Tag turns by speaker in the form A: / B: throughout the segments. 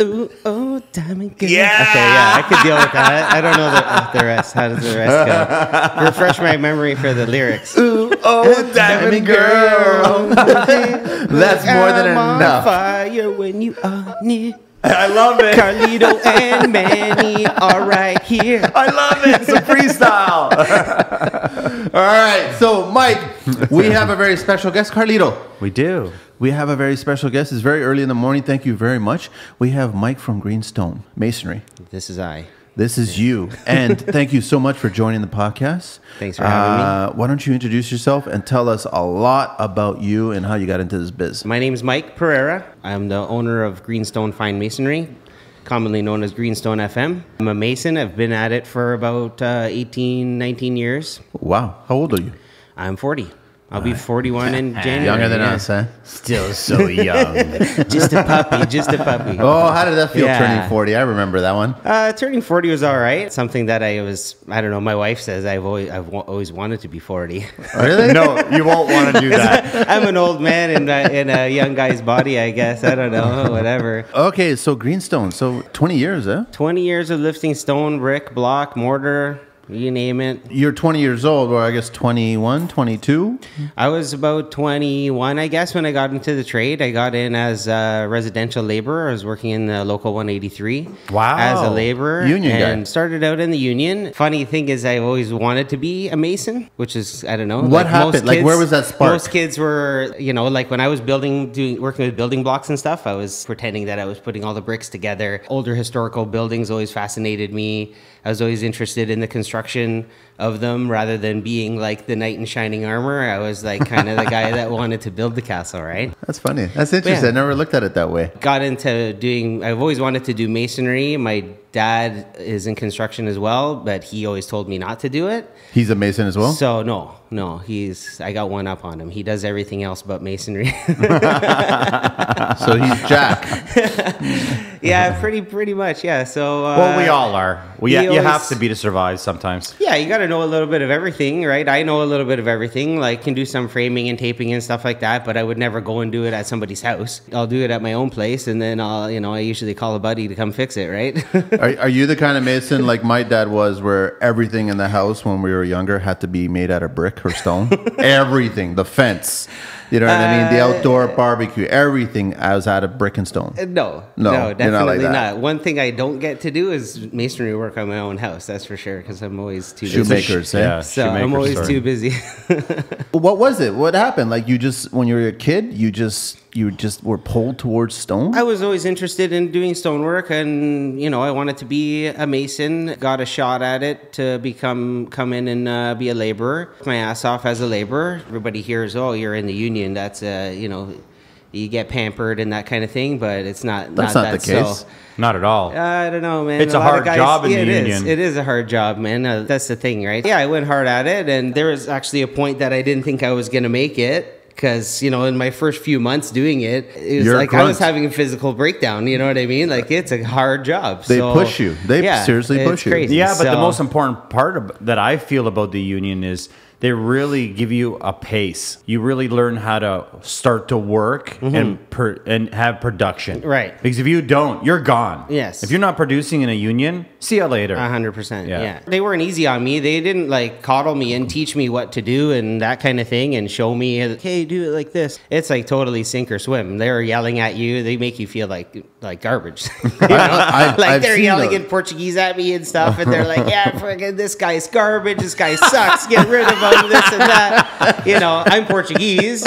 A: Ooh, oh, diamond girl.
B: Yeah.
A: Okay, yeah, I could deal with that. I don't know the, uh, the rest. How does the rest go? Refresh my memory for the lyrics.
B: Ooh, oh, diamond girl.
C: That's more than
A: I'm on
C: enough.
A: fire when you are near.
B: I love it.
A: Carlito and Manny are right here.
B: I love it. It's a freestyle.
C: All right, so Mike, we have a very special guest, Carlito.
B: we do.
C: We have a very special guest. It's very early in the morning. Thank you very much. We have Mike from Greenstone Masonry.
A: This is I.
C: This is you, and thank you so much for joining the podcast.
A: Thanks for having me.
C: Uh, Why don't you introduce yourself and tell us a lot about you and how you got into this biz?
A: My name is Mike Pereira. I'm the owner of Greenstone Fine Masonry, commonly known as Greenstone FM. I'm a mason. I've been at it for about uh, 18, 19 years.
C: Wow, how old are you?
A: I'm 40. I'll be 41 in January.
C: Younger than
A: yeah.
C: us, eh?
B: Still so young.
A: Just a puppy, just a puppy.
C: Oh, how did that feel
A: Yeah.
C: turning 40? I remember that one.
A: Uh, turning 40 was all right. Something that I was, I don't know, my wife says I've always, I've wa- always wanted to be 40.
C: Really?
B: no, you won't want to do that.
A: I'm an old man in a, in a young guy's body, I guess. I don't know, whatever.
C: Okay, so Greenstone. So 20 years, eh?
A: 20 years of lifting stone, brick, block, mortar, you name it.
C: You're 20 years old, or I guess 21, 22?
A: I was about 21, I guess, when I got into the trade. I got in as a residential laborer. I was working in the local 183
B: Wow.
A: as a laborer.
C: Union guy.
A: and started out in the union. Funny thing is, I always wanted to be a mason, which is I don't know.
C: What happened? Like, where was that spark?
A: Most kids were, you know, like when I was building, doing working with building blocks and stuff. I was pretending that I was putting all the bricks together. Older historical buildings always fascinated me. I was always interested in the construction of them rather than being like the knight in shining armor. I was like kind of the guy that wanted to build the castle, right?
C: That's funny. That's interesting.
A: Yeah.
C: I never looked at it that way.
A: Got into doing, I've always wanted to do masonry. My dad is in construction as well, but he always told me not to do it.
C: He's a mason as well?
A: So, no, no, he's, I got one up on him. He does everything else but masonry.
C: so he's Jack.
A: yeah, pretty, pretty much. Yeah. So, uh,
B: Well, we all are. We, you have to be to survive sometimes.
A: Yeah, you got to know a little bit of everything, right? I know a little bit of everything, like can do some framing and taping and stuff like that, but I would never go and do it at somebody's house. I'll do it at my own place and then I'll, you know, I usually call a buddy to come fix it, right?
C: Are, are you the kind of mason like my dad was, where everything in the house when we were younger had to be made out of brick or stone? everything, the fence, you know what I mean? The
A: Uh,
C: outdoor barbecue, everything I was out of brick and stone.
A: no,
C: No,
A: no,
C: you're not
A: definitely
C: like
A: not. One thing I don't get to do is masonry work on my own house. That's for sure, because I'm always too busy.
C: Shoemakers, eh?
B: Yeah,
A: So I'm always
B: story.
A: too busy.
C: What was it? What happened? Like you just when you were a kid, you just you just were pulled towards stone.
A: I was always interested in doing stonework, and you know, I wanted to be a mason. Got a shot at it to become come in and uh, be a laborer. My ass off as a laborer. Everybody hears, "Oh, you're in the union." That's uh, you know, you get pampered and that kind of thing, but it's not.
C: That's
A: not,
C: not the
A: that so-
C: case.
B: Not at all.
A: I don't know, man.
B: It's a
A: lot
B: hard
A: guys,
B: job in
A: yeah,
B: the
A: it is.
B: union.
A: It is a hard job, man. Uh, that's the thing, right? Yeah, I went hard at it, and there was actually a point that I didn't think I was going to make it. Because you know, in my first few months doing it, it was
C: You're
A: like I was having a physical breakdown. You know what I mean? Like it's a hard job.
C: They
A: So,
C: push you. They seriously
A: it's
C: push you.
A: crazy.
B: Yeah, but the most important part of, that I feel about the union is they really give you a pace. You really learn how to start to work mm-hmm. and per, and have production.
A: Right.
B: Because if you don't, you're gone.
A: Yes.
B: If you're not producing in a union, see you later.
A: A hundred percent.
B: Yeah.
A: Yeah. They weren't easy on me. They didn't like coddle me and teach me what to do and that kind of thing and show me, hey, do it like this. It's like totally sink or swim. They're yelling at you. They make you feel like like garbage. You know?
C: I've-
A: like
C: I've
A: they're yelling
C: those.
A: in Portuguese at me and stuff, and they're like, yeah, fucking this guy's garbage. This guy sucks. Get rid of him. This and that. You know, I'm Portuguese.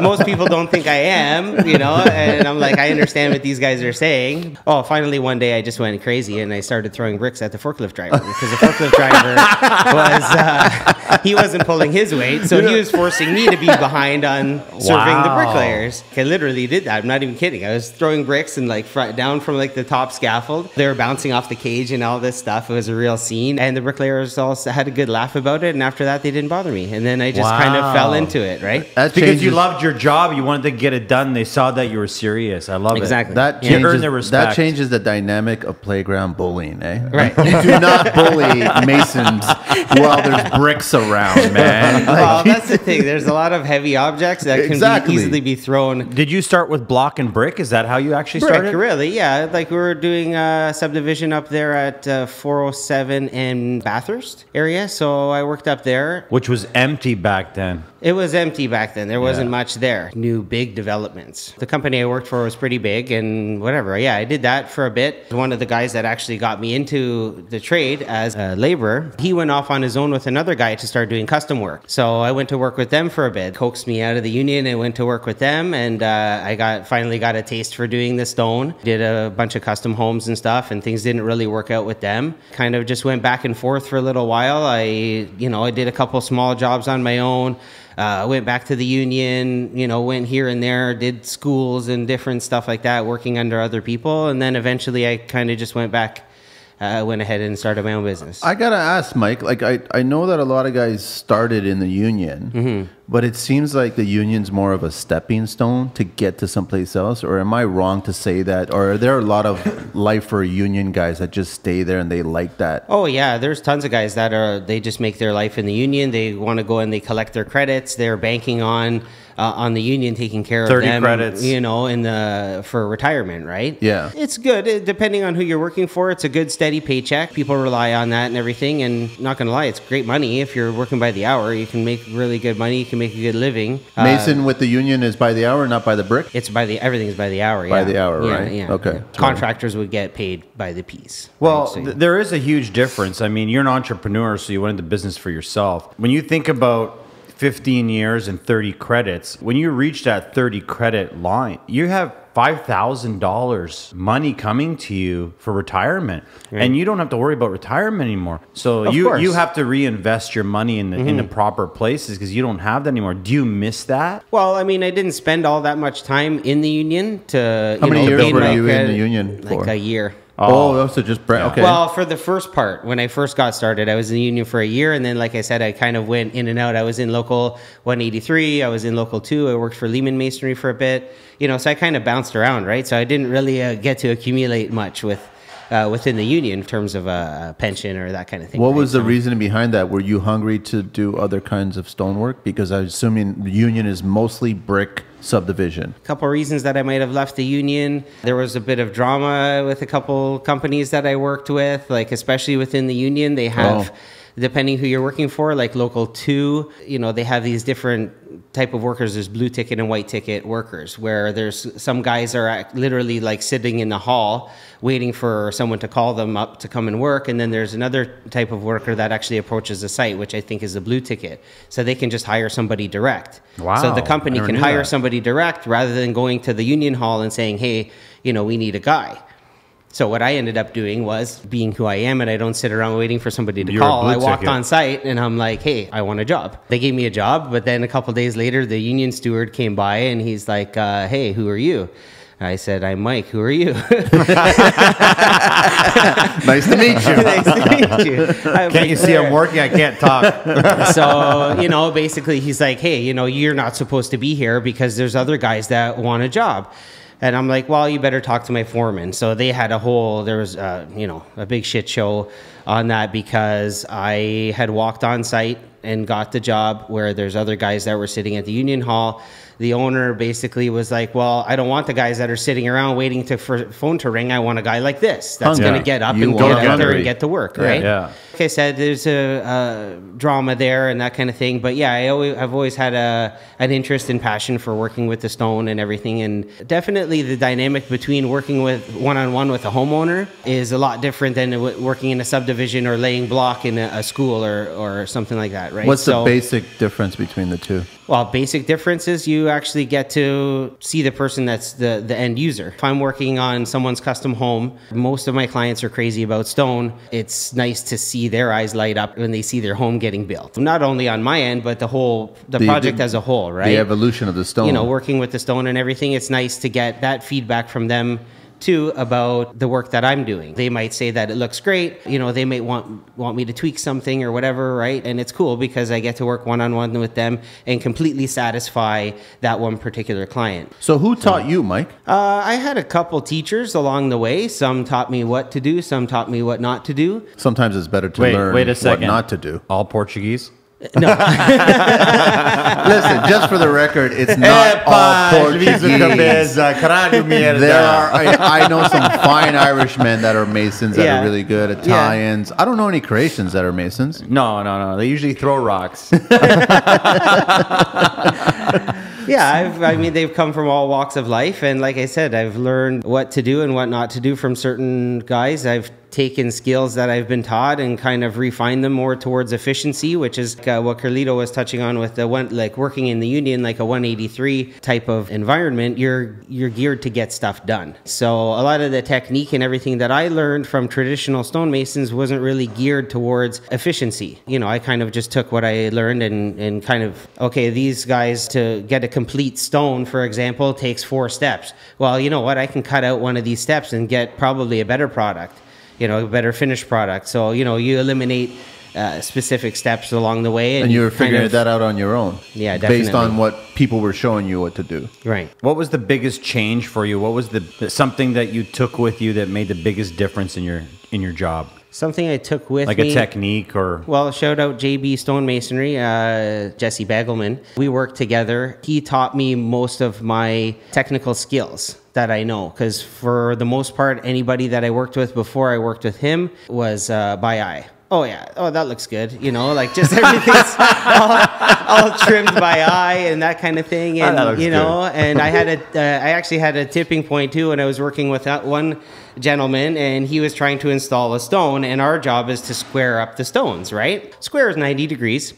A: Most people don't think I am. You know, and I'm like, I understand what these guys are saying. Oh, finally one day I just went crazy and I started throwing bricks at the forklift driver because the forklift driver was uh, he wasn't pulling his weight, so he was forcing me to be behind on serving the bricklayers. I literally did that. I'm not even kidding. I was throwing bricks and like down from like the top scaffold. They were bouncing off the cage and all this stuff. It was a real scene, and the bricklayers also had a good laugh about it. And after that, they didn't didn't bother me. And then I just kind of fell into it, right?
C: That's
B: because you loved your job, you wanted to get it done. They saw that you were serious. I love
A: Exactly.
B: it.
C: That
A: Yeah.
B: You earn
C: changes,
B: their
C: that changes the dynamic of playground bullying, eh?
A: Right.
C: You do not bully masons while there's bricks around, man.
A: well, that's the thing. There's a lot of heavy objects that can
C: Exactly.
A: be easily be thrown.
B: Did you start with block and brick? Is that how you actually
A: Brick,
B: started?
A: really? Yeah, like we were doing a subdivision up there at uh, 407 in Bathurst area. So I worked up there.
B: Which was empty back then.
A: It was empty back then. There wasn't
B: Yeah.
A: much there. New big developments. The company I worked for was pretty big and whatever. Yeah, I did that for a bit. One of the guys that actually got me into the trade as a laborer, he went off on his own with another guy to start doing custom work. So I went to work with them for a bit. Coaxed me out of the union and went to work with them and uh, I got finally got a taste for doing the stone. Did a bunch of custom homes and stuff and things didn't really work out with them. Kind of just went back and forth for a little while. I, you know, I did a couple small jobs on my own. Uh, went back to the union, you know, went here and there, did schools and different stuff like that, working under other people. And then eventually I kind of just went back, uh, went ahead and started my own business.
C: I gotta ask, Mike. Like, I, I know that a lot of guys started in the union,
A: Mm-hmm.
C: But it seems like the union's more of a stepping stone to get to someplace else. Or am I wrong to say that? Or are there a lot of life for union guys that just stay there and they like that?
A: Oh yeah, there's tons of guys that are they just make their life in the union. They want to go and they collect their credits. They're banking on uh, on the union taking care of
B: 30
A: them,
B: credits.
A: you know, in the for retirement, right?
C: Yeah.
A: it's good It- depending on who you're working for. It's a good steady paycheck. People rely on that and everything. And not gonna lie, it's great money if you're working by the hour. You can make really good money. You can make a good living. Uh,
C: Mason with the union is by the hour, not by the brick.
A: it's by the everything's by the hour.
C: By
A: yeah.
C: the hour,
A: Yeah,
C: right?
A: Yeah.
C: Okay.
A: yeah. Contractors would get paid by the piece.
B: Well,
A: right? So-
B: th- there is a huge difference. I mean, you're an entrepreneur, so you went into business for yourself. When you think about 15 years and 30 credits, when you reach that 30 credit line, you have $5,000 money coming to you for retirement. And you don't have to worry about retirement anymore. So
A: Of
B: you
A: course. Mm-hmm.
B: you have to reinvest your money in the, in the proper places because you don't have that anymore. Do you miss that?
A: Well, I mean, I didn't spend all that much time in the union to.
C: How
A: you
C: many
A: know,
C: years
A: gain
C: were you in the
A: credit.
C: union
A: Like
C: for?
A: a year.
C: Oh, so just brick. Okay.
A: Well, for the first part, when I first got started, I was in the union for a year, and then, like I said, I kind of went in and out. I was in local 183, I was in local two, I worked for Lehman Masonry for a bit, you know. So I kind of bounced around, right? So I didn't really uh, get to accumulate much with uh, within the union in terms of a pension or that kind of thing.
C: what
A: right?
C: was the
A: So-
C: reason behind that? Were you hungry to do other kinds of stonework? Because I'm assuming the union is mostly brick subdivision.
A: A couple reasons that I might have left the union. There was a bit of drama with a couple companies that I worked with, like especially within the union, they have
C: Oh.
A: Depending who you're working for, like local 2, you know, they have these different type of workers. There's blue ticket and white ticket workers where there's some guys are act- literally like sitting in the hall waiting for someone to call them up to come and work and then there's another type of worker that actually approaches the site which I think is the blue ticket. So they can just hire somebody direct.
B: Wow,
A: So the company can hire
B: that.
A: somebody direct rather than going to the union hall and saying, hey, you know, we need a guy. So what I ended up doing was being who I am, and I don't sit around waiting for somebody to
B: You're
A: call. I walked
B: ticket.
A: on site, and I'm like, "Hey, I want a job." They gave me a job, but then a couple days later, the union steward came by, and he's like, uh, "Hey, who are you?" I said, "I'm Mike. Who are you?"
C: nice to meet you.
A: nice to meet you. I'm
B: Can't
A: like,
B: you see I'm working? I can't talk.
A: so you know basically he's like hey you know you're not supposed to be here because there's other guys that want a job and i'm like well you better talk to my foreman. So they had a whole there was uh, you know a big shit show on that because i had walked on site and got the job where there's other guys that were sitting at the union hall. The owner basically was like well i don't want the guys that are sitting around waiting to for phone to ring. I want a guy like this that's going to get up
C: You
A: and get out there and get to work
C: Yeah.
A: right?
B: Yeah.
A: Like I said, there's a, uh drama there and that kind of thing. But yeah, I always, I've always had a an interest and passion for working with the stone and everything. And definitely the dynamic between working with one on one with a homeowner is a lot different than working in a subdivision or laying block in a, a school or, or something like that, right?
C: What's
A: So-
C: the basic difference between the two?
A: well, basic difference is you actually get to see the person that's the, the end user. If I'm working on someone's custom home, most of my clients are crazy about stone. It's nice to see their eyes light up when they see their home getting built. Not only on my end, but the whole the,
C: The-
A: project
C: the-
A: as a whole, right?
C: The evolution of the stone.
A: you know, working with the stone and everything, it's nice to get that feedback from them too about the work that I'm doing. They might say that it looks great. You know, they may want want me to tweak something or whatever, right? And it's cool because I get to work one on one with them and completely satisfy that one particular client.
C: So who taught you, Mike?
A: Uh, I had a couple teachers along the way. Some taught me what to do. Some taught me what not to do.
C: Sometimes it's better to
B: Wait,
C: learn
B: wait a
C: what
B: second.
C: not to do.
B: All Portuguese?
A: No,
C: Listen, just for the record, it's not all Portuguese. There are, I, I know some fine Irishmen that are Masons that
A: Yeah.
C: are really good. Italians. I don't know any Croatians that are Masons.
B: No, no, no. They usually throw rocks.
A: yeah, I've, I mean, they've come from all walks of life, and like I said, I've learned what to do and what not to do from certain guys. I've taken skills that I've been taught and kind of refined them more towards efficiency, which is uh, what Carlito was touching on with the one, like working in the union, like a 183 type of environment. You're you're geared to get stuff done. So a lot of the technique and everything that I learned from traditional stonemasons wasn't really geared towards efficiency. You know, I kind of just took what I learned and and kind of okay, these guys to get a complete stone, for example, takes four steps. Well, you know what? I can cut out one of these steps and get probably a better product you know, a better finished product. So, you know, you eliminate uh, specific steps along the way.
C: And you were
A: kind
C: figuring
A: of-
C: that out on your own.
A: Yeah, definitely.
C: Based on what people were showing you what to do.
A: Right.
B: What was the biggest change for you? What was the something that you took with you that made the biggest difference in your in your job?
A: Something I took with
B: Like
A: me.
B: a technique or
A: Well, shout out JB Stonemasonry, uh, Jesse Bagelman. We worked together. He taught me most of my technical skills that I know because for the most part, anybody that I worked with before I worked with him was uh, by eye. Oh yeah, oh that looks good. You know, like just everything's all, all trimmed by eye and that kind of thing. And
B: that looks
A: you know, and I had a, uh, I actually had a tipping point too when I was working with that one gentleman, and he was trying to install a stone, and our job is to square up the stones, right? Square is ninety degrees.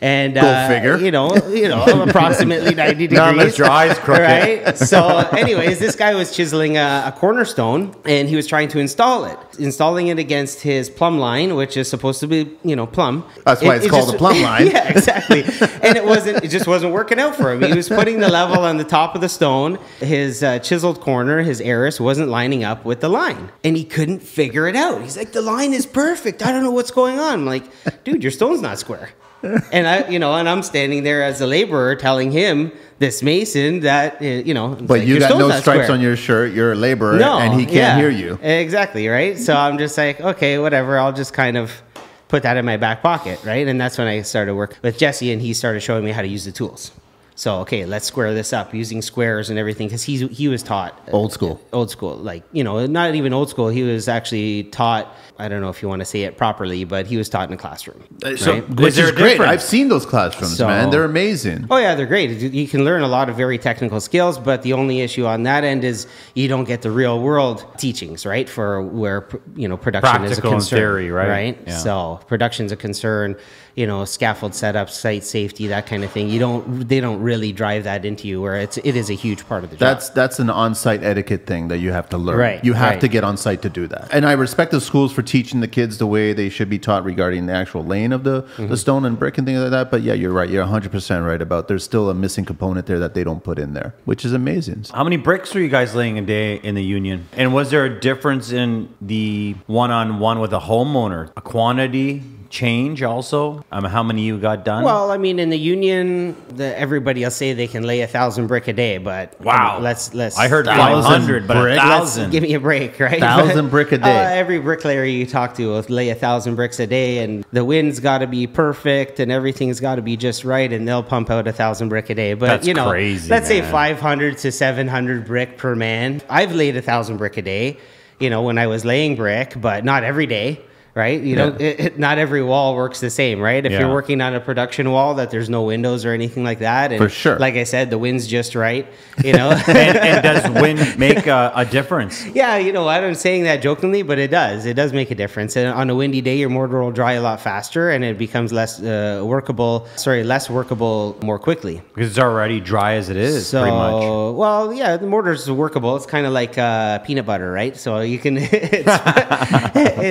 A: And
C: Go
A: uh,
C: figure.
A: you know, you know, approximately ninety degrees.
B: Not eyes crooked.
A: right? So, anyways, this guy was chiseling a, a cornerstone, and he was trying to install it, installing it against his plumb line, which is supposed to be, you know, plumb.
C: That's why
A: It-
C: it's
A: it
C: called
A: just-
C: a plumb line.
A: yeah, exactly. and it wasn't. It just wasn't working out for him. He was putting the level on the top of the stone. His uh, chiseled corner, his arris, wasn't lining up with the line, and he couldn't figure it out. He's like, "The line is perfect. I don't know what's going on." I'm like, "Dude, your stone's not square." And I, you know, and I'm standing there as a laborer telling him, this mason, that uh, you know.
C: But
A: like,
C: you got no stripes
A: square."
C: on your shirt. You're a laborer,
A: no,
C: and he can't
A: yeah,
C: hear you.
A: Exactly, right? So I'm just like, okay, whatever. I'll just kind of put that in my back pocket, right? And that's when I started work with Jesse, and he started showing me how to use the tools. So okay, let's square this up using squares and everything because he's he was taught uh,
C: Old school.
A: old school, like you know, not even old school. He was actually taught. I don't know if you want to say it properly, but he was taught in a classroom.
B: Uh, so-
A: right?
C: Which
B: there
C: is
B: a
C: great.
B: difference?
C: I've seen those classrooms,
A: So-
C: man. They're amazing.
A: Oh yeah, they're great. You- You can learn a lot of very technical skills, but the only issue on that end is you don't get the real world teachings, right? For where you know production is a
B: Practical and
A: concern,
B: theory, right?
A: Right.
B: Yeah.
A: So production's a concern. You know, scaffold setup, site safety, that kind of thing. You don't. They don't really drive that into you, where it's it is a huge part of the job.
C: That's that's an on-site etiquette thing that you have to learn.
A: Right,
C: You have
A: right.
C: to get on site to do that. And I respect the schools for teaching the kids the way they should be taught regarding the actual laying of the,
A: Mm-hmm.
C: the stone and brick and things like that. But yeah, you're right. You're 100% right about there's still a missing component there that they don't put in there, which is amazing.
B: How many bricks were you guys laying a day in the union? And was there a difference in the one-on-one with a homeowner? A quantity change also? Um, how many you got done?
A: Well, I mean, in the union, the, everybody will say they can lay a thousand brick a day, but
B: Wow.
A: let's let's.
B: I heard
C: Thousand
B: 500, but a thousand.
A: give me a break, right?
C: Thousand brick a day.
A: Uh, every bricklayer you talk to will lay a thousand bricks a day, and the wind's got to be perfect, and everything's got to be just right, and they'll pump out a thousand brick a day. But
B: That's
A: you know,
B: crazy,
A: let's say five hundred to seven hundred brick per man. I've laid a thousand brick a day. You know, when I was laying brick, but not every day. Right, you know, it, it- not every wall works the same, right? If
B: Yeah.
A: you're working on a production wall that there's no windows or anything like that, and
C: For sure.
A: like I said, the wind's just right, you know.
B: and, and does wind make a, a difference?
A: Yeah, you know? I'm saying that jokingly, but it does. It does make a difference. And on a windy day, your mortar will dry a lot faster, and it becomes less uh, workable. Sorry, less workable more quickly.
B: Because it's already dry as it is,
A: So,
B: pretty much.
A: well, yeah, the mortar's workable. It's kind of like uh, peanut butter, right? So you can it's,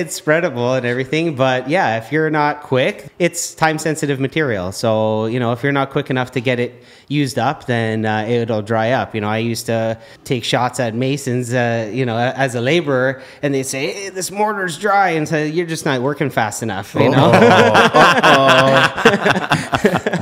A: it's spreadable, and everything. But yeah, if you're not quick, it's time sensitive material. So you know, if you're not quick enough to get it used up, then uh, it'll dry up. You know, I used to take shots at masons, uh, you know, as a laborer, and they say hey, this mortar's dry, and so you're just not working fast enough. You know,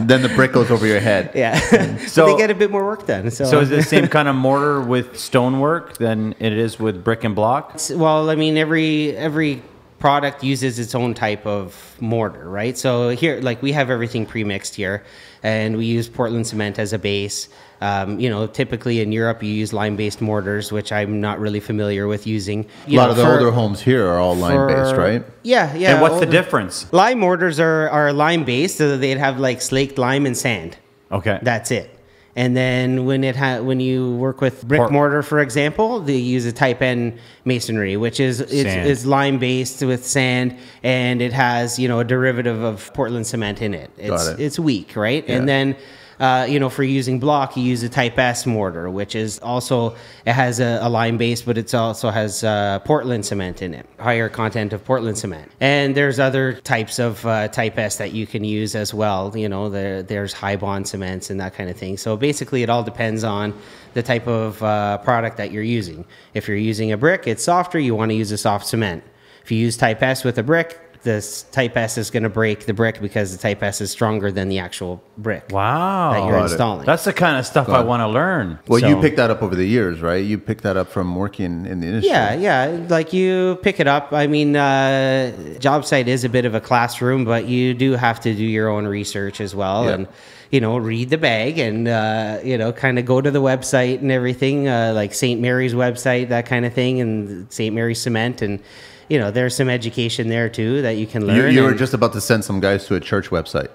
C: then the brick goes over your head.
A: yeah. so they get a bit more work done. So,
B: So is it the same kind of mortar with stonework than it is with brick and block?
A: well, I mean, every every product uses its own type of mortar, right? So here, like we have everything pre-mixed here, and we use Portland cement as a base. Um, you know, typically in Europe, you use lime-based mortars, which I'm not really familiar with using.
C: A lot
A: know,
C: of the
A: for-
C: older homes here are all
A: lime-based,
C: right?
A: Yeah, yeah.
B: and what's the difference?
A: Lime mortars are, are lime based, so they'd have like slaked lime and sand.
B: Okay.
A: That's it. And then when it ha- when you work with brick mortar, for example, they use a Type N masonry, which is it's, is lime based with sand, and it has you know a derivative of Portland cement in it. It's
C: it.
A: it's weak, right?
C: Yeah.
A: And then. Uh, you know, for using block, you use a Type S mortar, which is also it has a, a lime base, but it also has uh, Portland cement in it, higher content of Portland cement. And there's other types of uh, Type S that you can use as well. You know, there, there's high bond cements and that kind of thing. So basically, it all depends on the type of uh, product that you're using. If you're using a brick, it's softer. You want to use a soft cement. If you use Type S with a brick, this Type S is going to break the brick because the Type S is stronger than the actual brick.
B: Wow.
A: That you're
C: Got it.
A: installing.
B: That's the kind of stuff I want to learn.
C: Well, you
B: So-
C: picked that up over the years, right? You picked that up from working in the industry.
A: Yeah, yeah. Like you pick it up. I mean, uh, job site is a bit of a classroom, but you do have to do your own research as well,
C: Yeah.
A: and you know, read the bag and uh, you know, kind of go to the website and everything, uh, like St. Mary's website, that kind of thing, and St. Mary's Cement, and you know, there's some education there too that you can learn.
C: you were just about to send some guys to a church website.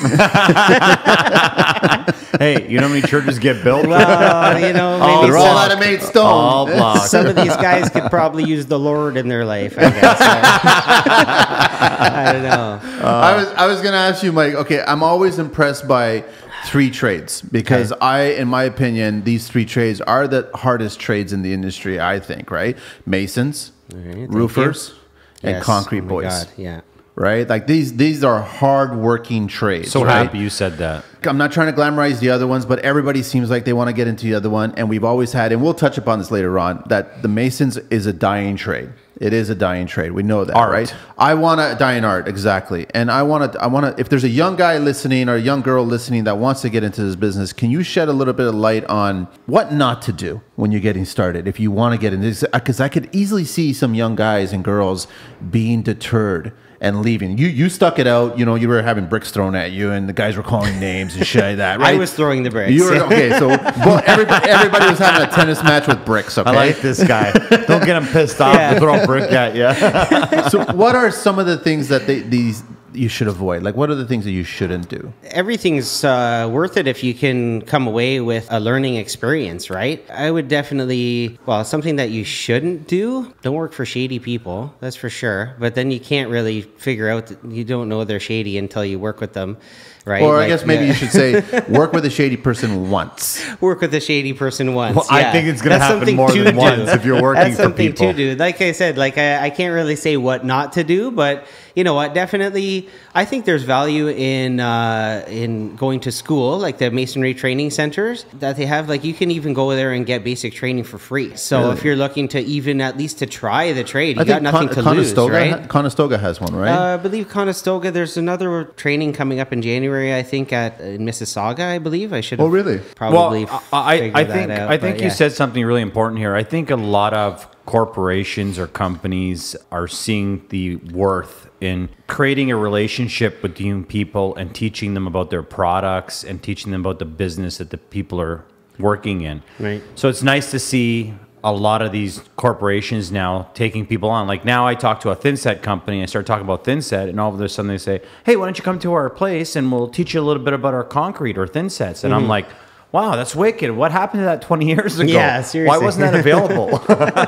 B: hey, you know how many churches get built?
A: well, you know,
B: All
A: maybe
C: They're all out of made stone.
B: All block.
A: some of these guys could probably use the Lord in their life. I guess. I don't know.
C: I was I was gonna ask you, Mike. Okay, I'm always impressed by three trades because
A: Okay.
C: I, in my opinion, these three trades are the hardest trades in the industry. I think, right? Masons,
A: right, thank
C: roofers, and
A: Yes.
C: concrete
A: Oh
C: boys.
A: God, yeah.
C: Right? Like these these are hard working trades.
B: so
C: right?
B: happy you said that.
C: I'm not trying to glamorize the other ones, but everybody seems like they want to get into the other one. And we've always had, and we'll touch upon this later on, that the Masons is a dying trade. It is a dying trade. We know that,
B: Art.
C: right? I want to dying art exactly, and I want to. I want to. If there's a young guy listening or a young girl listening that wants to get into this business, can you shed a little bit of light on what not to do when you're getting started? If you want to get into this, because I could easily see some young guys and girls being deterred and leaving. You you stuck it out. You know, you were having bricks thrown at you, and the guys were calling names and shit like that. Right?
A: I was throwing the bricks.
C: You were okay. So well, everybody, everybody was having a tennis match with bricks. Okay.
B: I like this guy. Don't get him pissed off
A: Yeah.
B: to throw a brick at you.
C: so what are some of the things that they, these you should avoid? Like, what are the things that you shouldn't do?
A: everything's uh, worth it if you can come away with a learning experience, right? I would definitely, well, something that you shouldn't do, don't work for shady people, that's for sure. But then you can't really figure out that you don't know they're shady until you work with them, right?
C: Or I guess maybe
A: yeah.
C: you should say work with a shady person once.
A: work with a shady person once.
B: Well, I think it's gonna
A: That's
B: happen more
A: to
B: than
A: do.
B: once if you're working
A: That's
B: for
A: something
B: people.
A: to do. Like I said, like I, I can't really say what not to do, but you know what? Definitely, I think there's value in uh, in going to school, like the masonry training centers that they have. Like you can even go there and get basic training for free. So
C: Really?
A: if you're looking to even at least to try the trade, you
C: I
A: got nothing
C: Con-
A: to lose,
C: Conestoga,
A: right?
C: Conestoga has one, right?
A: Uh, I believe Conestoga. There's another training coming up in January. I think at uh, in Mississauga. I believe I should.
C: Oh, really?
A: Probably.
B: well, I, I,
A: figured that
B: think
A: out,
B: I think
A: but
B: you
A: yeah.
B: said something really important here. I think a lot of corporations or companies are seeing the worth in creating a relationship with young people and teaching them about their products and teaching them about the business that the people are working in.
A: Right.
B: So it's nice to see a lot of these corporations now taking people on. Like now I talk to a thinset company, I start talking about thinset, and all of a sudden they say, Hey, why don't you come to our place and we'll teach you a little bit about our concrete or thin sets? And I'm like, Wow, that's wicked. What happened to that 20 years ago?
A: Yeah, seriously.
B: Why wasn't that available?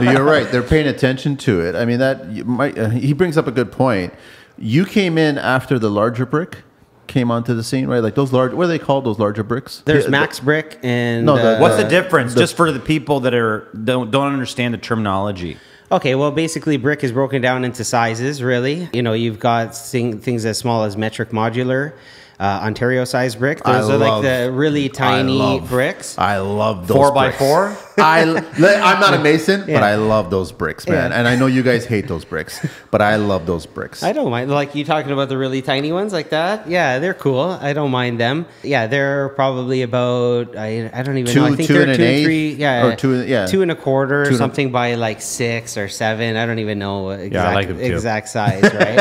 C: You're right. They're paying attention to it. I mean, that you might, uh, he brings up a good point. You came in after the larger brick came onto the scene, right? Like those large, what are they called? Those larger bricks?
A: There's
C: The-
A: Max Brick and
C: No, the-
A: uh,
B: What's the difference?
C: the-
B: Just for the people that are don't don't understand the terminology.
A: Okay, well, basically, brick is broken down into sizes, really. You know, you've got thing, things as small as metric modular, uh, Ontario size brick.
C: I
A: Those are
C: love-
A: like the really tiny
C: I love-
A: bricks.
C: I love those
B: Four by
C: bricks.
B: four?
C: I I'm not a mason, but I love those bricks, man.
A: Yeah.
C: And I know you guys hate those bricks, but I love those bricks.
A: I don't mind. Like you talking about the really tiny ones like that? Yeah, they're cool. I don't mind them. Yeah, they're probably about I, I don't even
C: Two-
A: know. I think
C: two
A: they're
C: and an
A: two
C: eighth?
A: three. Yeah,
C: Or two- yeah.
A: two and a quarter,
C: Two
A: or
C: and a-
A: something by like six or seven. I don't even know exact,
B: like them too.
A: exact size. Right?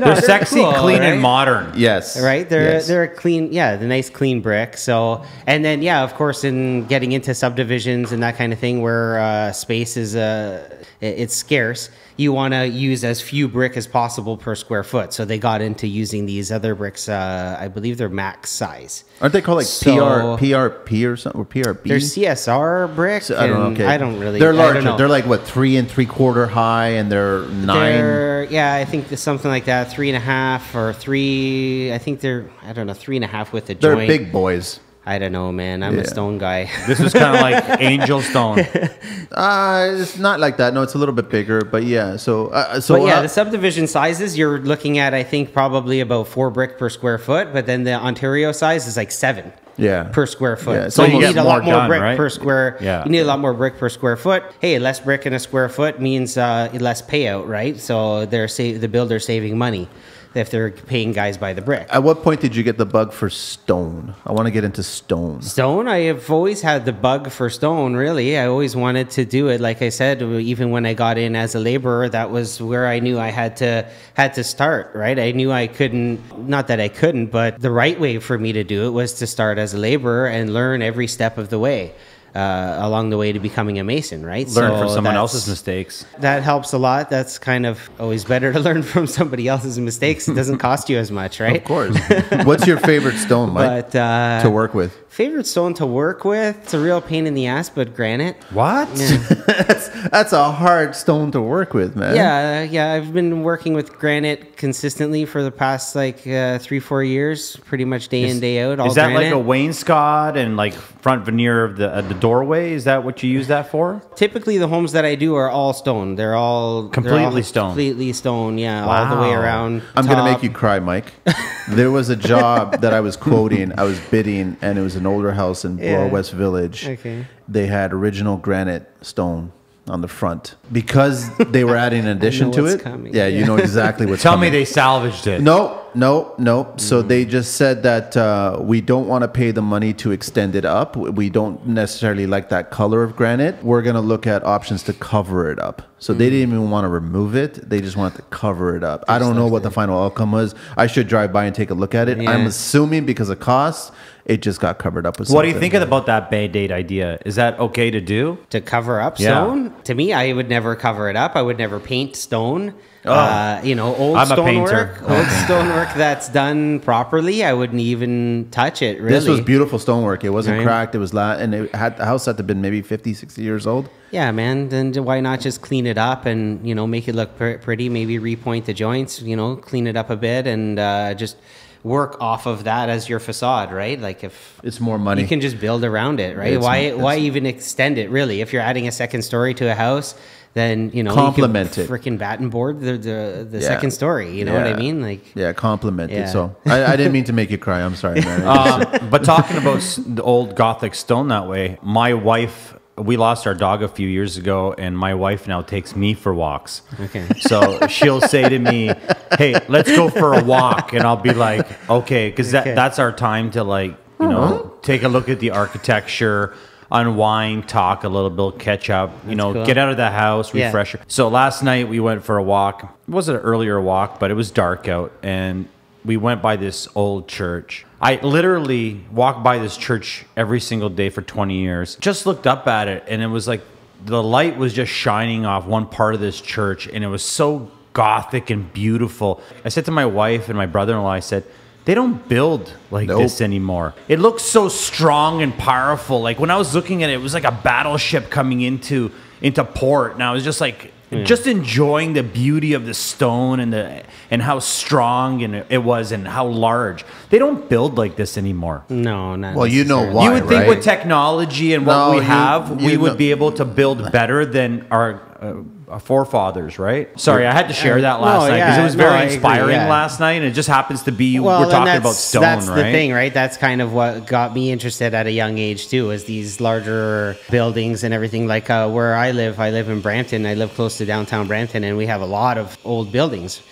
A: No,
B: They're sexy,
A: cool,
B: clean,
A: right?
B: and modern.
C: yes,
A: right they're
C: Yes.
A: they're a clean yeah the nice clean brick so and then yeah of course in getting into subdivisions and that kind of thing where uh, space is uh, it's scarce you want to use as few brick as possible per square foot so they got into using these other bricks uh, i believe they're max size
C: Aren't they called like
A: So-
C: PR, PRP or something or PRB?
A: they're csr brick
C: I don't know. Okay,
A: i don't really
C: They're larger.
A: know.
C: They're like what three and three quarter high, and they're nine.
A: They're, yeah, I think something like that, three and a half or three. I think they're, I don't know, three and a half with the
C: they're
A: joint.
C: big boys.
A: I don't know, man. I'm
C: Yeah.
A: a stone guy.
B: This is kind of like Angelstone.
C: Uh, it's not like that. No, it's a little bit bigger, but yeah. So, uh, so
A: But yeah,
C: uh,
A: the subdivision sizes you're looking at, I think probably about four brick per square foot. But then the Ontario size is like seven.
C: Yeah.
A: per square foot.
C: Yeah, it's
A: so you need a lot
B: more
A: more
B: done,
A: brick
B: right?
A: per square.
B: Yeah.
A: you need a lot more brick per square foot. Hey, less brick in a square foot means uh, less payout, right? So they're sa- the builder's saving money if they're paying guys by the brick.
C: at what point did you get the bug for stone? I want to get into stone.
A: Stone, I have always had the bug for stone, really. I always wanted to do it. Like I said, even when I got in as a laborer, that was where I knew I had to had to start, right? I knew I couldn't not that I couldn't, but the right way for me to do it was to start as a laborer and learn every step of the way. Uh, along the way to becoming a mason, right?
B: Learn
A: So
B: from someone else's mistakes.
A: That helps a lot. That's kind of always better to learn from somebody else's mistakes. It doesn't cost you as much, right?
C: Of course. What's your favorite stone, Mike,
A: But uh,
C: to work with?
A: Favorite stone to work with? It's a real pain in the ass, but granite.
B: What?
C: That's a hard stone to work with, man.
A: Yeah, yeah. I've been working with granite consistently for the past like uh, three, four years, pretty much day in, day out. All
B: Is that
A: granite.
B: like a wainscot and like front veneer of the uh, the doorway? Is that what you use that for?
A: Typically, the homes that I do are all stone. They're all they're
B: Completely
A: all
B: stone.
A: Completely stone. Yeah, all the way around.
C: I'm gonna make you cry, Mike. there was a job that I was quoting, I was bidding, and it was an older house in
A: Yeah.
C: Bloor West Village.
A: Okay.
C: They had original granite stone on the front because they were adding an addition to
A: what's
C: it.
A: coming,
C: Yeah, you know exactly what's
B: Tell
C: coming.
B: me they salvaged it.
C: No, no, no. So
A: Mm.
C: they just said that uh, we don't want to pay the money to extend it up. We don't necessarily like that color of granite. We're going to look at options to cover it up. So
A: Mm.
C: they didn't even want to remove it. They just wanted to cover it up. I don't know what the final outcome was. I should drive by and take a look at it. I'm assuming because of cost, it just got covered up with stone.
B: What do you
C: something.
B: think about that Band-Aid idea? Is that okay to do?
A: to cover up
B: Yeah.
A: stone. To me, I would never cover it up. I would never paint stone. Uh, you know, old
B: Oh. I'm
A: stonework, old stonework that's done properly. I wouldn't even touch it. Really,
C: This was beautiful stonework. It wasn't
A: Right.
C: cracked. It was la- and it had the house had to have been maybe 50, 60 years old.
A: Yeah, man. Then why not just clean it up and you know make it look pr- pretty? Maybe repoint the joints. You know, clean it up a bit and uh, just work off of that as your facade, right? Like if
C: It's more money.
A: you can just build around it, right?
C: It's-
A: why
C: it's-
A: why even extend it? Really, if you're adding a second story to a house, then you know
C: Complement
A: you
C: it.
A: Freaking batten board the the, the
C: Yeah.
A: second story. You know what I mean? Like
C: yeah, compliment it. So I, I didn't mean to make you cry. I'm sorry, man.
B: Um, but talking about the old Gothic stone that way, my wife, we lost our dog a few years ago, and my wife now takes me for walks.
A: Okay.
B: So she'll say to me, "Hey, let's go for a walk," and I'll be like, "Okay," because
A: Okay.
B: that that's our time to like you know uh-huh. take a look at the architecture. Unwind, talk a little bit, catch up, you know,
A: cool.
B: get out of the house,
A: Yeah.
B: refresh. So last night we went for a walk. It wasn't an earlier walk, but it was dark out, and we went by this old church. I literally walked by this church every single day for 20 years. Just looked up at it, and it was like the light was just shining off one part of this church, and it was so gothic and beautiful. I said to my wife and my brother in law, I said, they don't build like
C: Nope.
B: this anymore. It looks so strong and powerful. Like when I was looking at it, it was like a battleship coming into into port, and I was just like just enjoying the beauty of the stone and the and how strong and it was and how large. They don't build like this anymore.
A: no, not
C: Well, you know
A: necessarily.
C: why.
B: you would think
C: right?
B: with technology and what
C: No,
B: we
C: you-
B: have, we
C: you
B: would be able to build better than our uh, forefathers, right? Sorry, I had to share that
A: no,
B: last night because
A: yeah,
B: it was
A: no,
B: very
A: agree,
B: inspiring
A: yeah.
B: last night, and it just happens to be
A: Well,
B: we're talking about stone,
A: That's
B: right?
A: the thing, right? That's kind of what got me interested at a young age too. Is these larger buildings and everything. Like uh, where I live, I live in Brampton. I live close to downtown Brampton, and we have a lot of old buildings.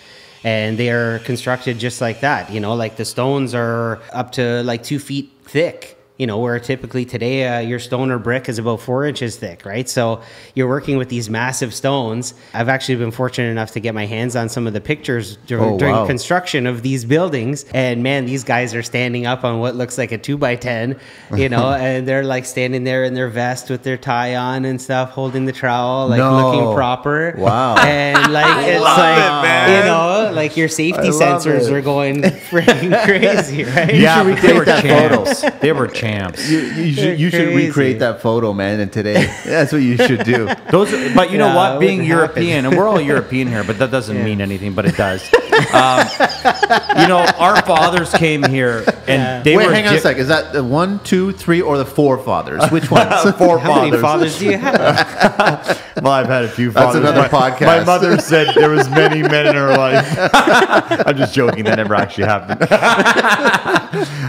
A: And they are constructed just like that, you know. Like the stones are up to like two feet thick, you know, where typically today uh, your stone or brick is about four inches thick, right? So you're working with these massive stones. I've actually been fortunate enough to get my hands on some of the pictures dur-
C: Oh,
A: during
C: wow.
A: construction of these buildings. And man, these guys are standing up on what looks like a two by 10, you know, and they're like standing there in their vest with their tie on and stuff, holding the trowel, like
C: No.
A: looking proper.
C: Wow.
A: And like, it's like,
B: it, man.
A: you know, like your safety
C: I
A: sensors
C: it.
A: are going freaking crazy, right?
B: yeah,
C: should
B: but they were
C: that
B: champs. they were champs.
C: You, you should, you should recreate that photo, man. And today, that's what you should do.
B: Those, but you know what? Being
A: wouldn't
B: European, and we're all European here, but that doesn't
A: Yeah.
B: mean anything. But it does. Um, you know, our fathers came here, and
A: Yeah.
B: they
C: Wait,
B: were.
C: hang on a
B: di-
C: sec. Is that the one, two, three, or the four fathers? Which one?
A: How many fathers do you have?
B: Well, I've had a few.
C: That's
B: fathers.
C: another
B: My-
C: podcast.
B: My mother said there was many men in her life. I'm just joking. That never actually happened.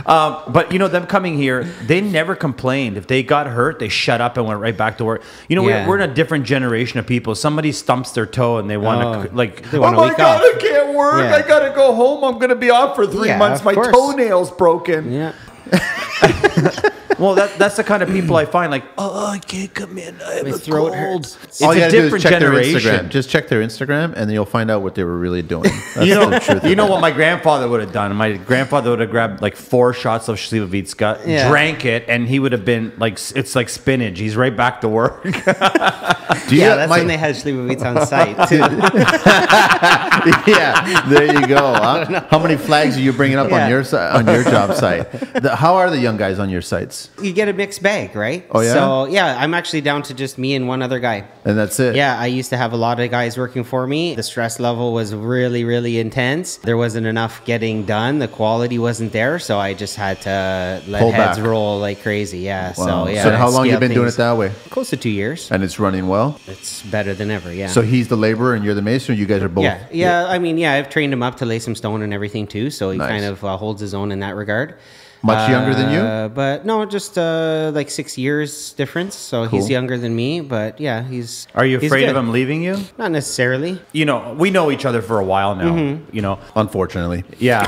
B: um, but you know, them coming here, they never complained. If they got hurt, they shut up and went right back to work. You know,
A: Yeah.
B: we're, we're in a different generation of people. Somebody stumps their toe and they want
A: Oh,
B: to like.
A: they wanna
B: oh my
A: week
B: god,
A: off."
B: I can't work.
A: Yeah.
B: I gotta go home. I'm gonna be off for three months. My
A: course.
B: toenail's broken.
A: yeah.
B: Well, that, that's the kind of people I find like, oh, I can't come in. I have
A: My
B: a
A: throat
B: cold.
A: hurts.
B: It's
C: All
B: a
C: you gotta do is
B: different
C: check their
B: generation.
C: Instagram. Just check their Instagram, and then you'll find out what they were really doing. That's
B: you know,
C: the truth.
B: you know what my grandfather would have done. My grandfather would have grabbed like four shots of Slivovitska,
A: Yeah.
B: drank it, and he would have been like, it's like spinach. He's right back to work.
C: Do you
A: Yeah,
C: know-
A: that's
C: my-
A: when they had Slivovitz on site too.
C: yeah, there you go. huh? How many flags are you bringing up
A: Yeah.
C: on your si- on your job site? The, how are the young guys on your sites?
A: You get a mixed bag, right?
C: Oh, yeah?
A: So yeah, I'm actually down to just me and one other guy.
C: And that's it.
A: Yeah, I used to have a lot of guys working for me. The stress level was really, really intense. There wasn't enough getting done. The quality wasn't there, so I just had to let
C: Pull
A: heads
C: back.
A: roll like crazy. Yeah.
C: Wow.
A: So yeah.
C: So how long you been doing it that way?
A: Close to two years.
C: And it's running well.
A: It's better than ever. Yeah.
C: So he's the laborer and you're the mason. You guys are both.
A: yeah, yeah. I mean, yeah, I've trained him up to lay some stone and everything too, so he
C: Nice.
A: kind of uh, holds his own in that regard.
C: Much younger than you?
A: Uh, But no, just uh, like six years difference. So he's younger than me, but yeah, he's.
B: Are you
A: he's
B: afraid of
A: good.
B: him leaving you?
A: Not necessarily.
B: You know, we know each other for a while now.
A: Mm-hmm.
B: You know,
C: Unfortunately.
B: yeah.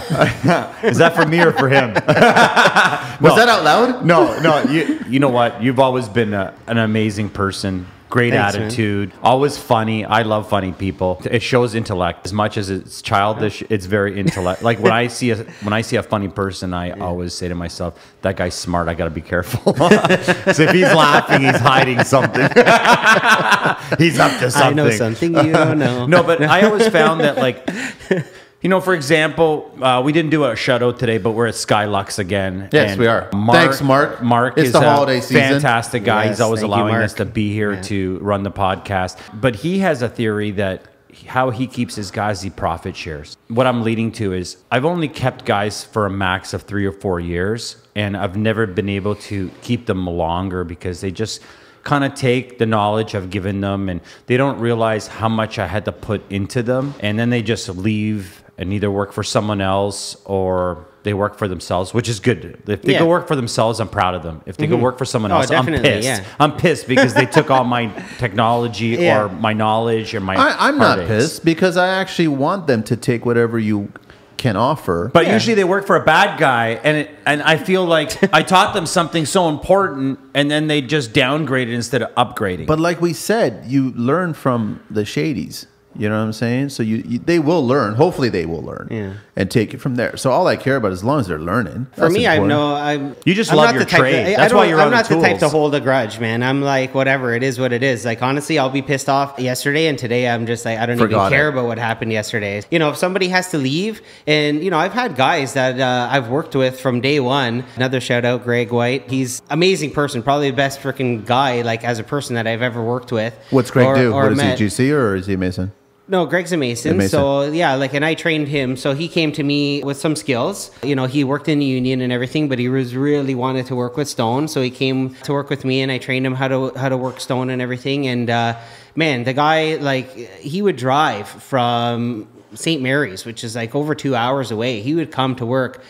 B: Is that for me or for him?
C: Was that out loud?
B: No, no. You, you know what? You've always been a, an amazing person. Great
A: Thanks, man.
B: attitude. Always funny. I love funny people. It shows intellect as much as it's childish. It's very intellect. Like when I see a when I see a funny person, I always say to myself, "That guy's smart. I got to be careful." so if he's laughing, he's hiding something. he's up to something.
A: I know something you don't know.
B: No, but I always found that like. You know, for example, uh, we didn't do a shout out today, but we're at Skylux again.
C: Yes,
B: And
C: we are. Thanks, Mark.
B: Mark
C: It's
B: is
C: the
B: a
C: holiday season.
B: fantastic guy.
A: Yes,
B: He's always
A: thank you,
B: allowing us to be here
A: Yeah.
B: to run the podcast. But he has a theory that how he keeps his guys he profit shares. What I'm leading to is I've only kept guys for a max of three or four years, and I've never been able to keep them longer because they just kind of take the knowledge I've given them and they don't realize how much I had to put into them, and then they just leave and either work for someone else or they work for themselves, which is good. If they
A: Yeah.
B: go work for themselves, I'm proud of them. If they go mm-hmm. work for someone
A: Oh,
B: else, I'm pissed.
A: yeah.
B: I'm pissed because they took all my technology
A: Yeah.
B: or my knowledge or my.
C: I, I'm not
B: heartaches.
C: pissed because I actually want them to take whatever you can offer.
B: But
A: Yeah.
B: usually they work for a bad guy, and it, and I feel like I taught them something so important, and then they just downgraded instead of upgrading.
C: But like we said, you learn from the shadies. You know what I'm saying? So you, you they will learn. Hopefully, they will learn
A: Yeah.
C: and take it from there. So all I care about, as long as they're learning.
A: For me,
C: I
A: know I'm.
B: You just
A: I'm
B: love
A: not
B: your
A: the type
B: trade.
A: To, I- I
B: That's why
A: don't-
B: you're
A: I'm
B: on the
A: not the type to hold a grudge, man. I'm like, whatever. It is what it is. Like honestly, I'll be pissed off yesterday, and today I'm just like, I don't
C: Forgot
A: even care
C: it.
A: about what happened yesterday. You know, if somebody has to leave, and you know, I've had guys that uh, I've worked with from day one. Another shout out, Greg White. He's amazing person, probably the best freaking guy, like as a person that I've ever worked with.
C: What's Greg
A: or-
C: do?
A: or
C: What is
A: met.
C: he? GC or is he Mason?
A: No, Greg's a mason.
C: Mason.
A: So yeah, like, and I trained him. So he came to me with some skills. You know, he worked in the union and everything, but he was really wanted to work with stone. So he came to work with me, and I trained him how to how to work stone and everything. And uh, man, the guy like he would drive from St. Mary's, which is like over two hours away. He would come to work.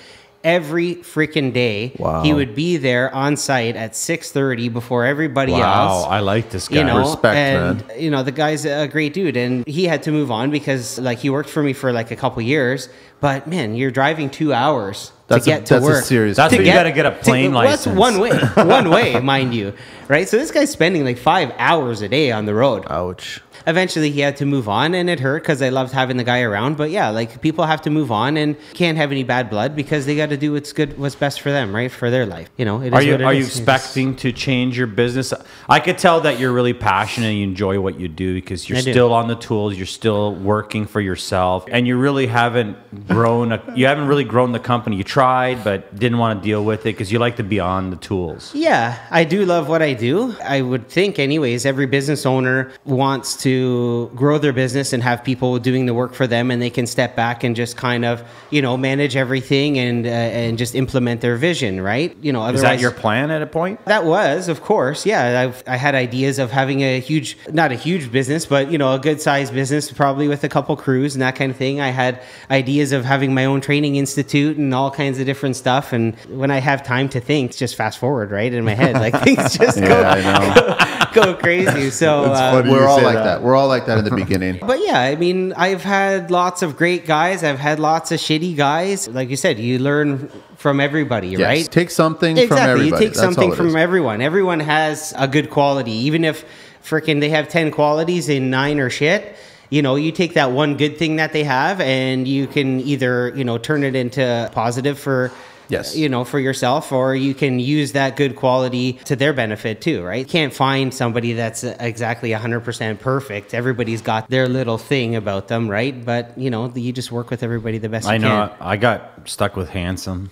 A: Every freaking day,
C: Wow.
A: he would be there on site at six thirty before everybody
B: Wow,
A: else
B: I like this guy.
A: you know,
C: Respect,
A: and
C: man.
A: you know the guy's a great dude, and he had to move on because like he worked for me for like a couple years. But man, you're driving two hours
C: That's
A: to
C: a-
A: get to
C: that's a
A: work.
C: serious
B: That's
C: To
B: where you got to get a plane
A: well, that's
B: license.
A: one way, one way, mind you, right? So this guy's spending like five hours a day on the road.
C: Ouch.
A: Eventually, he had to move on, and it hurt because I loved having the guy around. But yeah, like people have to move on and can't have any bad blood because they got to do what's good, what's best for them, right? For their life, you know. It is
B: Are you are you expecting to change your business? I could tell that you're really passionate and you enjoy what you do because you're
A: I do.
B: still on the tools, you're still working for yourself, and you really haven't grown. A, you haven't really grown the company. You tried, but didn't want to deal with it because you like to be on the tools.
A: Yeah, I do love what I do. I would think, anyways, every business owner wants to grow their business and have people doing the work for them, and they can step back and just kind of, you know, manage everything and uh, and just implement their vision, right? You know,
B: Is that your plan at a point?
A: that was, of course, yeah. I've, I had ideas of having a huge, not a huge business, but you know, a good sized business, probably with a couple crews and that kind of thing. I had ideas of having my own training institute and all kinds of different stuff. And when I have time to think, just fast forward, right in my head, like things just
C: Yeah,
A: go,
C: I know.
A: go crazy. So, uh.
C: We're all like
B: that.
C: that. We're all like that in the beginning.
A: but yeah, I mean, I've had lots of great guys. I've had lots of shitty guys. Like you said, you learn from everybody,
C: Yes.
A: right?
C: Take something from
A: exactly.
C: everybody.
A: You take
C: That's
A: something from
C: is.
A: everyone. Everyone has a good quality, even if freaking they have ten qualities and nine are shit. You know, you take that one good thing that they have, and you can either you know turn it into positive for.
C: Yes.
A: You know, for yourself, or you can use that good quality to their benefit too, right? Can't find somebody that's exactly 100% perfect. Everybody's got their little thing about them, right? But, you know, you just work with everybody the best
B: I
A: you
B: know.
A: can.
B: I got stuck with handsome.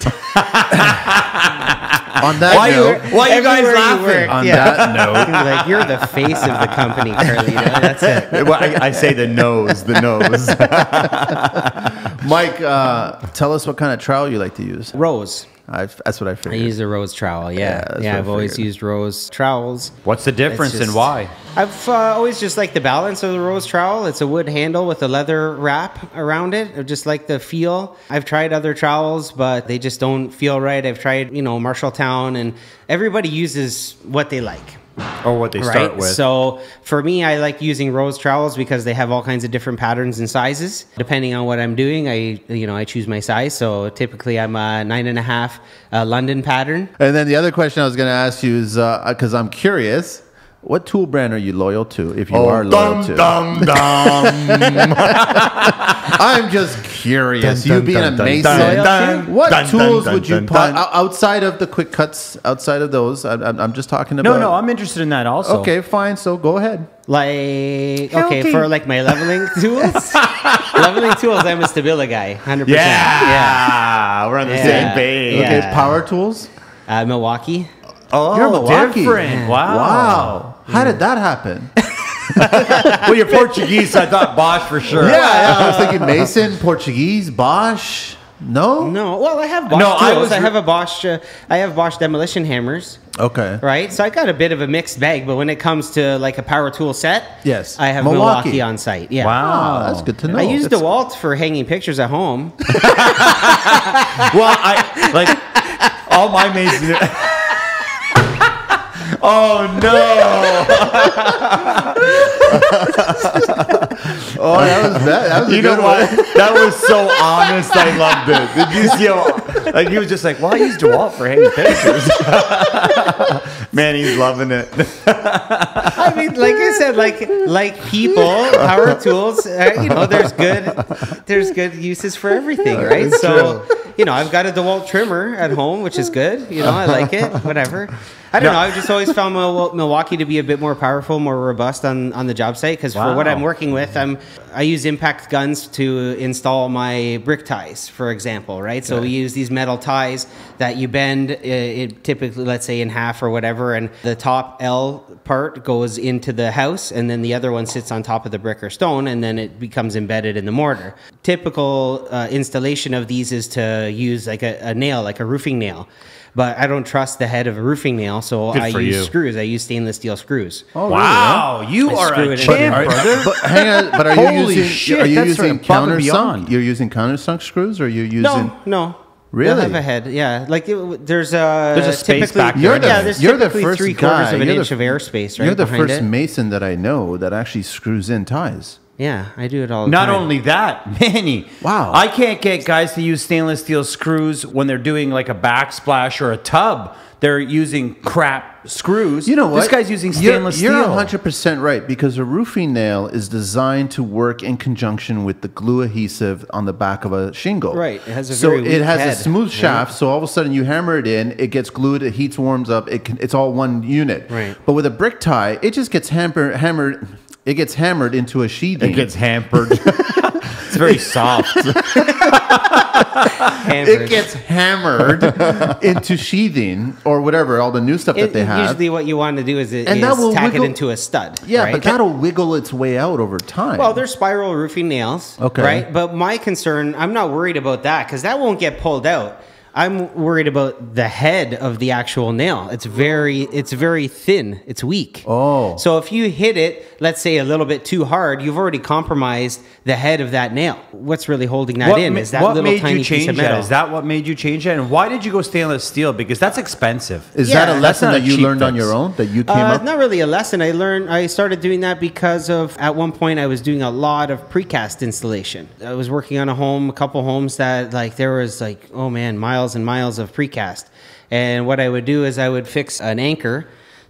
C: On that
B: Why you-
C: note,
B: why you guys
A: Everywhere
B: laughing?
A: work,
C: On
A: yeah.
C: that note.
A: like you're the face of the company, Carlito. That's it.
B: Well, I, I say the nose, the nose.
C: Mike, uh, tell us what kind of trowel you like to use.
A: Rose.
C: I've, that's what I
A: I
C: figured.
A: use a rose trowel.
C: Yeah,
A: Yeah,
C: that's
A: yeah.
C: what I
A: I've always used rose trowels.
B: What's the difference
A: It's
B: and why?
A: I've uh, always just liked the balance of the rose trowel. It's a wood handle with a leather wrap around it. I just like the feel. I've tried other trowels, but they just don't feel right. I've tried, you know, Marshalltown, and everybody uses what they like.
B: Or what they
A: right?
B: start with?
A: So for me, I like using rose trowels because they have all kinds of different patterns and sizes. Depending on what I'm doing, I you know I choose my size. So typically, I'm a nine and a half uh, London pattern.
C: And then the other question I was going to ask you is because I'm curious, what tool brand are you loyal to? If you are loyal to,
B: Oh, dum, dum.
C: I'm just curious.
B: Dun,
C: you
B: dun,
C: being
B: dun,
C: a mason,
B: dun,
A: dun,
C: what
B: dun, dun,
C: tools
B: dun,
C: would you put outside of the quick cuts? Outside of those, I, I'm, I'm just talking about.
B: No, no, I'm interested in that also.
C: okay, fine. So go ahead.
A: Like okay,
C: Healthy.
A: for like my leveling tools, leveling tools. I'm a Stabila guy, hundred
B: Yeah.
A: percent. Yeah,
B: We're on the
A: Yeah.
B: same page.
A: Yeah.
C: Okay, power tools.
A: uh, Milwaukee.
B: Oh,
C: You're Milwaukee.
B: different. Wow.
C: Wow, how did that happen?
B: Well, you're Portuguese, so I thought Bosch for sure.
C: yeah, yeah, I was thinking Mason, Portuguese, Bosch. No,
A: No, well, I have Bosch
B: No, I
A: tools.
B: was
A: I, have a Bosch. Uh, I have Bosch demolition hammers.
C: Okay.
A: right? So I got a bit of a mixed bag, but when it comes to like a power tool set,
C: Yes.
A: I have
C: Milwaukee.
A: Milwaukee, on site. Yeah.
B: Wow.
C: Oh, that's good to know.
A: I use
C: That's-
A: DeWalt for hanging pictures at home.
B: Well, I like all my mates. Oh no!
C: Oh, that was that. That was
B: You know what? That was so honest. I loved it. Did you see how? Like he was just like, "Well, I used DeWalt for hanging pictures." Man, he's loving it.
A: I mean, like I said, like like people, power tools. Uh, you know, there's good there's good uses for everything, right?
C: It's
A: So, you know, I've got a DeWalt trimmer at home, which is good. You know, I like it. Whatever. I don't
B: No.
A: know. I've just always found Milwaukee to be a bit more powerful, more robust on, on the job site. Because for what I'm working with, I'm I use impact guns to install my brick ties, for example. Right. So we use these metal ties that you bend, it typically, let's say, in half or whatever, and the top L part goes into the house, and then the other one sits on top of the brick or stone, and then it becomes embedded in the mortar. Typical uh, installation of these is to use like a, a nail, like a roofing nail. But I don't trust the head of a roofing nail, so
B: Good
A: I
B: for
A: use
B: you.
A: screws. I use stainless steel screws.
C: Oh, really,
B: wow, you
A: I
B: are
A: screw
B: a
A: it in.
B: champ,
C: Are-
B: brother.
C: but hang on, but are you
B: Holy
C: using
B: shit,
C: are you
B: that's
C: using
B: above and
C: countersunk?
B: beyond.
C: You're using countersunk screws, or are you using?
A: No, no.
C: Really?
A: They'll have a head, yeah. Like it, there's a
B: There's a space
A: typically-
B: back there
C: You're the,
A: yeah, there's
C: you're the
A: typically
C: first
A: three
C: guy.
A: quarters of an
C: you're
A: inch
C: the,
A: of airspace, right?
C: You're the
A: behind
C: first
A: it.
C: mason that I know that actually screws in ties.
A: Yeah, I do it all the
B: Not
A: time.
B: only that, Manny.
C: Wow.
B: I can't get guys to use stainless steel screws when they're doing like a backsplash or a tub. They're using crap screws.
C: You know what?
B: This guy's using
C: You're- you're,
B: steel.
C: 100 percent right because a roofing nail is designed to work in conjunction with the glue adhesive on the back of a shingle.
A: Right, it has a
C: so
A: very
C: it has
A: head,
C: a smooth
A: right?
C: shaft. So all of a sudden you hammer it in, it gets glued, it heats, warms up. It can, it's all one unit.
A: Right.
C: But with a brick tie, it just gets hammer, hammered. It gets hammered into a sheathing.
B: it gets hampered. it's very soft.
A: Hammered.
C: it gets hammered into sheathing or whatever, all the new stuff that
A: It-
C: they have.
A: Usually, what you want to do is, is
C: And that will
A: tack
C: wiggle-
A: it into a stud.
C: yeah,
A: right?
C: but that'll wiggle its way out over time.
A: Well, they're spiral roofing nails.
C: Okay.
A: Right. But my concern, I'm not worried about that because that won't get pulled out. I'm worried about the head of the actual nail. It's very, it's very thin. It's weak.
C: Oh.
A: So if you hit it, let's say a little bit too hard, you've already compromised the head of that nail. What's really holding that in?
B: ma-
A: Is that
B: what
A: little
B: made
A: tiny
B: you change
A: piece of
B: that?
A: metal?
B: Is that what made you change that? And why did you go stainless steel? Because that's expensive.
C: Is
A: Yeah,
C: that a lesson that you
B: cheap
C: learned on your own that you came
A: Uh,
C: up?
A: not really a lesson. I learned. I started doing that because of at one point I was doing a lot of precast installation. I was working on a home, a couple homes that like there was like oh man, miles and miles of precast. And what I would do is I would fix an anchor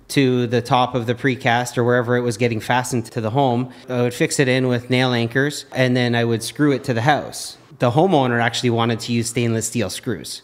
A: to the top of the precast or wherever it was getting fastened to the home. I would fix it in with nail anchors and then I would screw it to the house. The homeowner actually wanted to use stainless steel screws.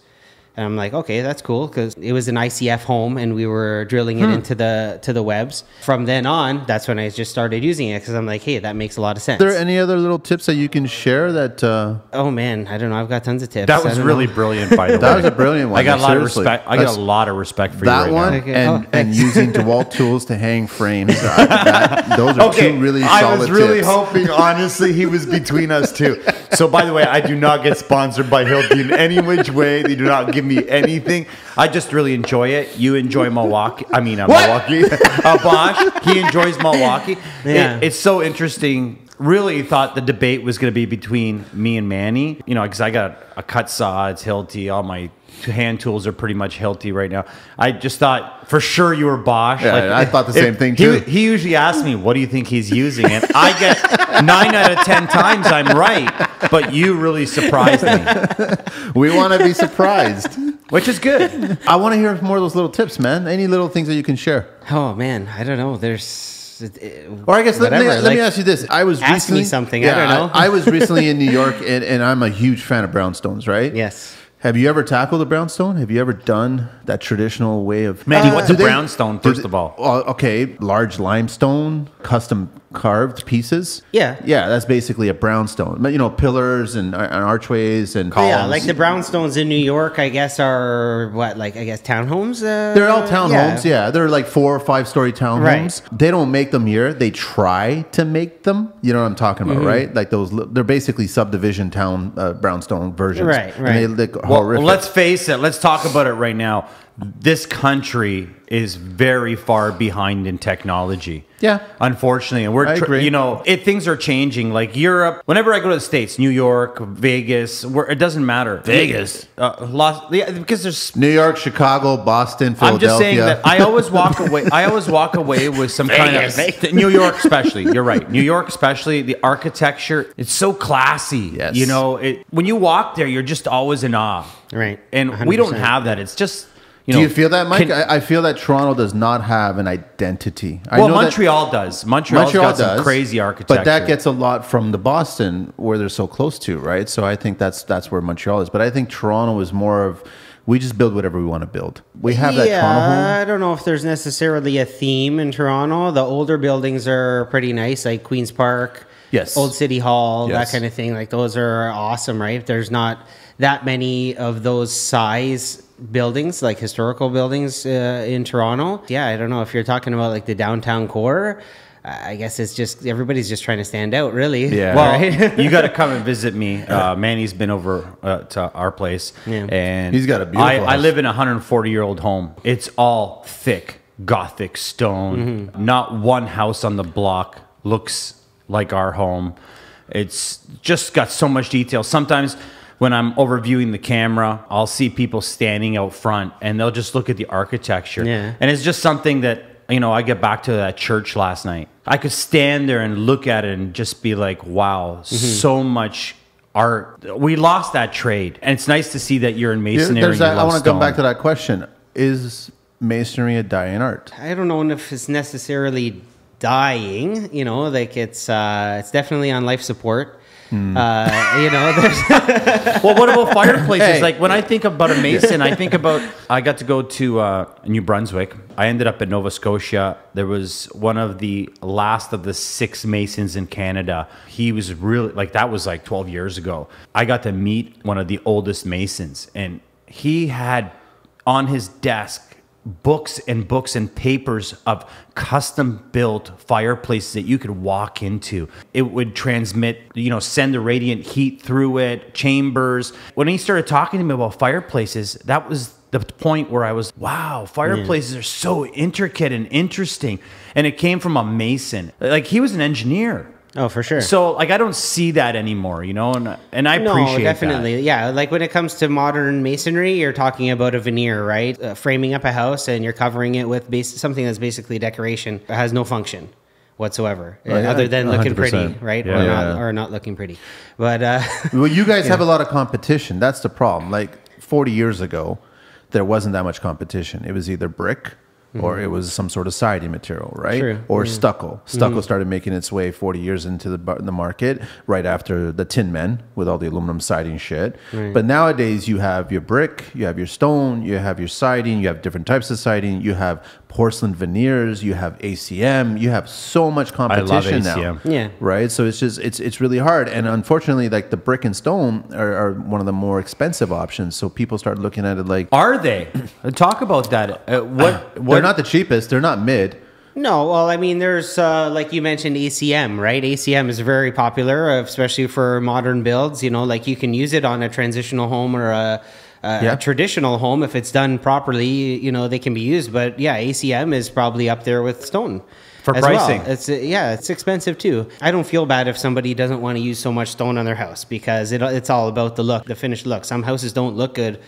A: And I'm like, okay, that's cool because it was an ICF home and we were drilling
C: Hmm.
A: it into the to the webs. From then on, that's when I just started using it because I'm like, hey, that makes a lot of sense.
C: Are there any other little tips that you can share that uh,
A: oh man, I don't know. I've got tons of tips.
B: That was
A: don't
B: really
A: know.
B: brilliant, by the way.
C: That was a brilliant one.
B: I got a lot
C: Seriously.
B: of respect. I
C: That's-
B: got a lot of respect for you
C: that
B: right
C: one
B: now.
A: Okay.
C: and,
A: Oh,
C: and using DeWalt tools to hang frames? that- those are two really solid
B: I was really
C: tips.
B: hoping, honestly, he was between us two. So, by the way, I do not get sponsored by Hilti in any which way. They do not give me anything. I just really enjoy it. You enjoy Milwaukee. I mean, uh, Milwaukee. uh, Bosch. He enjoys Milwaukee.
A: Yeah.
B: It- it's so interesting. Really thought the debate was going to be between me and Manny. You know, because I got a cut saw. It's Hilti. All my hand tools are pretty much Hilti right now. I just thought for sure you were Bosch.
C: Yeah, I thought the
B: if-
C: same thing, too.
B: he usually asks me, "What do you think he's using?" And I get nine out of ten times I'm right, but you really surprised me,
C: We want to be surprised.
B: which is good.
C: I want to hear more of those little tips, man. Any little things that you can share?
A: Oh man, I don't know. There's
C: Or I guess let, me,
A: Whatever,
C: let me ask you this: I was
A: ask me
C: recently,
A: something, I don't know.
C: I, was recently in New York, and, and I'm a huge fan of brownstones. Right?
A: yes.
C: Have you ever tackled a brownstone? Have you ever done that traditional way of?
B: Manny, uh, what's
C: do
B: a brownstone, first of all?
C: Okay, large limestone, custom carved pieces.
A: Yeah.
C: yeah, that's basically a brownstone. But, You know, pillars and, and archways and
A: Yeah, like the brownstones in New York, I guess are what, like I guess townhomes. Uh,
C: They're all townhomes, yeah. They're like four or five story townhomes.
A: Right.
C: They don't make them here. They try to make them. You know what I'm talking
A: Mm-hmm.
C: about, right? Like those. They're basically subdivision town uh, brownstone versions.
A: Right,
C: And
A: right.
C: they look
B: Well,
C: horrific.
B: let's face it. Let's talk about it right now. This country is very far behind in technology.
C: Yeah.
B: unfortunately, and we're
C: I
B: tr-
C: agree.
B: you know it things are changing. Like Europe, whenever I go to the states, New York, Vegas, where it doesn't matter.
C: Vegas?
B: uh, Los, yeah, because there's
C: New York, Chicago, Boston, Philadelphia.
B: I'm
C: Philadelphia.
B: just saying that I always walk away. I always walk away with some kind of New York, especially. You're right. New York, especially the architecture. It's so classy.
C: Yes.
B: You know, it, when you walk there, you're just always in awe.
A: Right.
B: And we don't have that. It's just you
C: Do you feel that, Mike?
B: can-
C: I, I feel that Toronto does not have an identity. I
B: well,
C: know that-
B: Montreal does. Montreal's
C: Montreal
B: got some crazy architecture.
C: but that gets a lot from the Boston where they're so close to, right? So I think that's that's where Montreal is. But I think Toronto is more of we just build whatever we want to build. We have that
A: yeah,
C: Toronto.
A: I don't know if there's necessarily a theme in Toronto. The older buildings are pretty nice, like Queens Park,
C: Yes.
A: Old City Hall,
C: Yes.
A: that kind of thing. Like those are awesome, right? There's not that many of those size buildings, like historical buildings uh, in Toronto. Yeah, I don't know if you're talking about like the downtown core. I I guess it's just everybody's just trying to stand out, really.
C: Yeah.
B: Well,
A: right?
B: you got to come and visit me. Uh, Manny's been over uh, to our place,
A: Yeah.
B: and
C: He's got a beautiful
B: I, I live in a 140 year old home. It's all thick Gothic stone.
C: Mm-hmm.
B: Not one house on the block looks like our home. It's just got so much detail. Sometimes when I'm overviewing the camera, I'll see people standing out front, and they'll just look at the architecture.
A: Yeah.
B: And it's just something that, you know, I get back to that church last night. I could stand there and look at it and just be like, wow,
C: Mm-hmm.
B: so much art. We lost that trade. And it's nice to see that you're in masonry.
C: There's that, I want to come back to that question: Is masonry a dying art?
A: I don't know if it's necessarily dying. You know, like it's uh, it's definitely on life support.
C: Hmm.
A: Uh, you know, there's
B: Well, what about fireplaces?
C: Hey.
B: Like when I think about a mason, I think about I got to go to uh, New Brunswick. I ended up in Nova Scotia. There was one of the last of the six masons in Canada. He was really like that was like 12 years ago. I got to meet one of the oldest masons, and he had on his desk books and books and papers of custom built fireplaces that you could walk into. It would transmit, you know, send the radiant heat through it, chambers. When he started talking to me about fireplaces, that was the point where I was, wow, fireplaces are so intricate and interesting. And it came from a mason. Like he was an engineer.
A: Oh for sure.
B: So like I don't see that anymore, you know, and and I
A: no,
B: appreciate
A: definitely,
B: that.
A: yeah. Like when it comes to modern masonry, you're talking about a veneer, right? Uh, framing up a house and you're covering it with base- something that's basically decoration. It has no function whatsoever, uh,
C: Oh, yeah,
A: other than looking
C: 100%.
A: pretty, right?
B: Yeah.
A: Or, not,
C: Yeah.
A: or not looking pretty. But uh,
C: Well, you guys have a lot of competition. That's the problem. Like 40 years ago, there wasn't that much competition. It was either brick or mm-hmm. it was some sort of siding material, right? Or mm. stucco. Stucco mm. started making its way 40 years into the, the market right after the Tin Men with all the aluminum siding shit. But nowadays, you have your brick, you have your stone, you have your siding, you have different types of siding, you have porcelain veneers, you have ACM, you have so much
B: love
C: competition now
B: ACM.
A: Yeah.
C: right so it's just it's it's really hard and unfortunately like the brick and stone are, are one of the more expensive options so people start looking at it like
B: Are they? Talk about that. Uh, what
C: they're not the cheapest they're not mid
A: No, well, I mean, there's uh, like you mentioned ACM, right? ACM is very popular, uh, especially for modern builds. You know, like you can use it on a transitional home or a, a,
C: Yeah.
A: a traditional home if it's done properly. You know, they can be used. But yeah, ACM is probably up there with stone.
B: For
A: as well.
B: pricing.
A: It's uh, yeah, it's expensive too. I don't feel bad if somebody doesn't want to use so much stone on their house because it, it's all about the look, the finished look. Some houses don't look good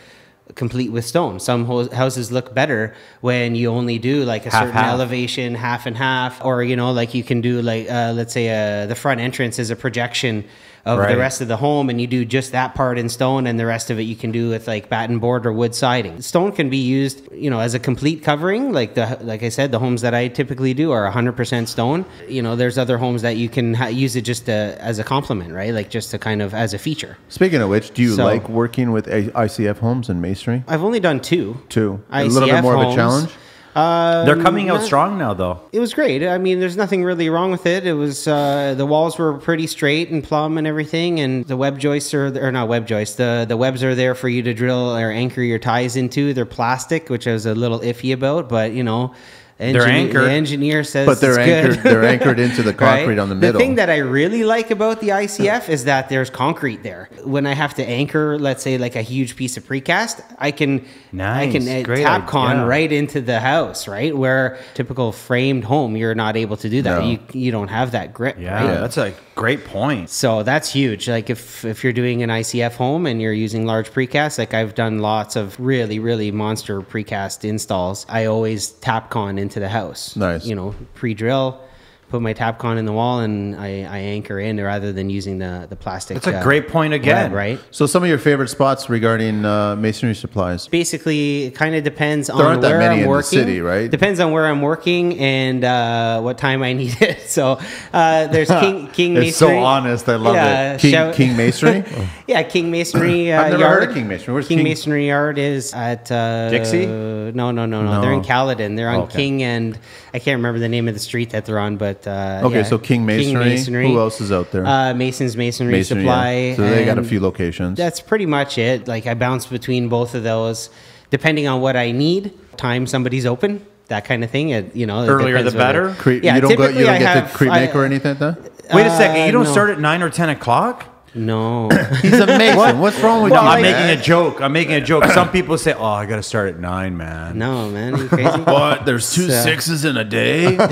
A: complete with stone. Some ho- houses look better when you only do like a
B: Half,
A: certain
B: half.
A: elevation, half and half, or you know, like you can do like uh, let's say uh, the front entrance is a projection of
B: Right.
A: the rest of the home, and you do just that part in stone, and the rest of it you can do with like batten board or wood siding. Stone can be used, you know, as a complete covering. Like the like I said, the homes that I typically do are 100% stone. You know, there's other homes that you can ha- use it just to, as a complement, right? Like just to kind of as a feature.
C: speaking of which do you
A: So-
C: like working with a- icf homes and masonry
A: I've only done two.
C: too a little bit more of a
A: homes.
C: Challenge
B: They're coming out
A: not-
B: strong now, though.
A: It was great. I mean, there's nothing really wrong with it. It was uh, the walls were pretty straight and plumb and everything, and the web joists are or not web joists. The the webs are there for you to drill or anchor your ties into. They're plastic, which I was a little iffy about, but you know. Engineer-
B: anchored.
A: The engineer says,
C: But they're
A: it's good.
C: anchored- they're anchored into the concrete on the middle.
A: The thing that I really like about the ICF is that there's concrete there. When I have to anchor, let's say like a huge piece of precast, I can I can
B: Nice.
A: uh,
B: Great
A: Tapcon
B: idea.
A: right into the house, right? Where typical framed home, you're not able to do that.
C: No.
A: You you don't have that grip.
B: Yeah,
A: right?
B: that's a great point.
A: So that's huge. Like if if you're doing an ICF home and you're using large precast, like I've done lots of really really monster precast installs. I always Tapcon into the house.
C: Nice.
A: You know, pre-drill, put my Tapcon in the wall and I, I anchor in rather than using the the plastic.
B: That's a
A: uh,
B: great point again.
A: web, right?
C: So some of your favorite spots regarding uh, masonry supplies.
A: Basically, it kind of depends on
C: aren't that
A: where
C: many
A: I'm
C: in the
A: working.
C: city, right?
A: Depends on where I'm working and uh, what time I need it. So uh, there's King King
B: It's so honest. I love it.
C: King,
A: shout-
C: King Masonry.
A: yeah, King Masonry uh,
C: I've never
A: Yard.
C: heard of King Masonry. Where's
A: King,
C: King-
A: Masonry Yard is at uh,
B: Dixie?
A: No, no, no, no,
C: No.
A: They're in Caledon. They're on
B: Okay.
A: King and I can't remember the name of the street that they're on, but uh,
C: Okay,
A: yeah,
C: so King Masonry. Who else is out there?
A: Uh, Mason's Masonry,
C: Masonry, yeah.
A: Supply.
C: So they got a few locations.
A: That's pretty much it. Like I bounce between both of those, depending on what I need, time somebody's open, that kind of thing. It, you know, it
B: Earlier the better?
C: Cre-
A: yeah,
C: you don't go. You don't
A: I
C: get
A: have-
C: to creep make or anything like that.
B: Wait a second. You don't
A: no.
B: start at nine or ten o'clock.
A: No.
C: He's amazing. mason. What's wrong with
B: Well,
C: you?
B: I'm
C: man?
B: making a joke. I'm making a joke. Some people say, "Oh, I got to start at nine, man."
A: no, man, are you crazy?
C: What? There's two
A: So-
C: sixes in a day.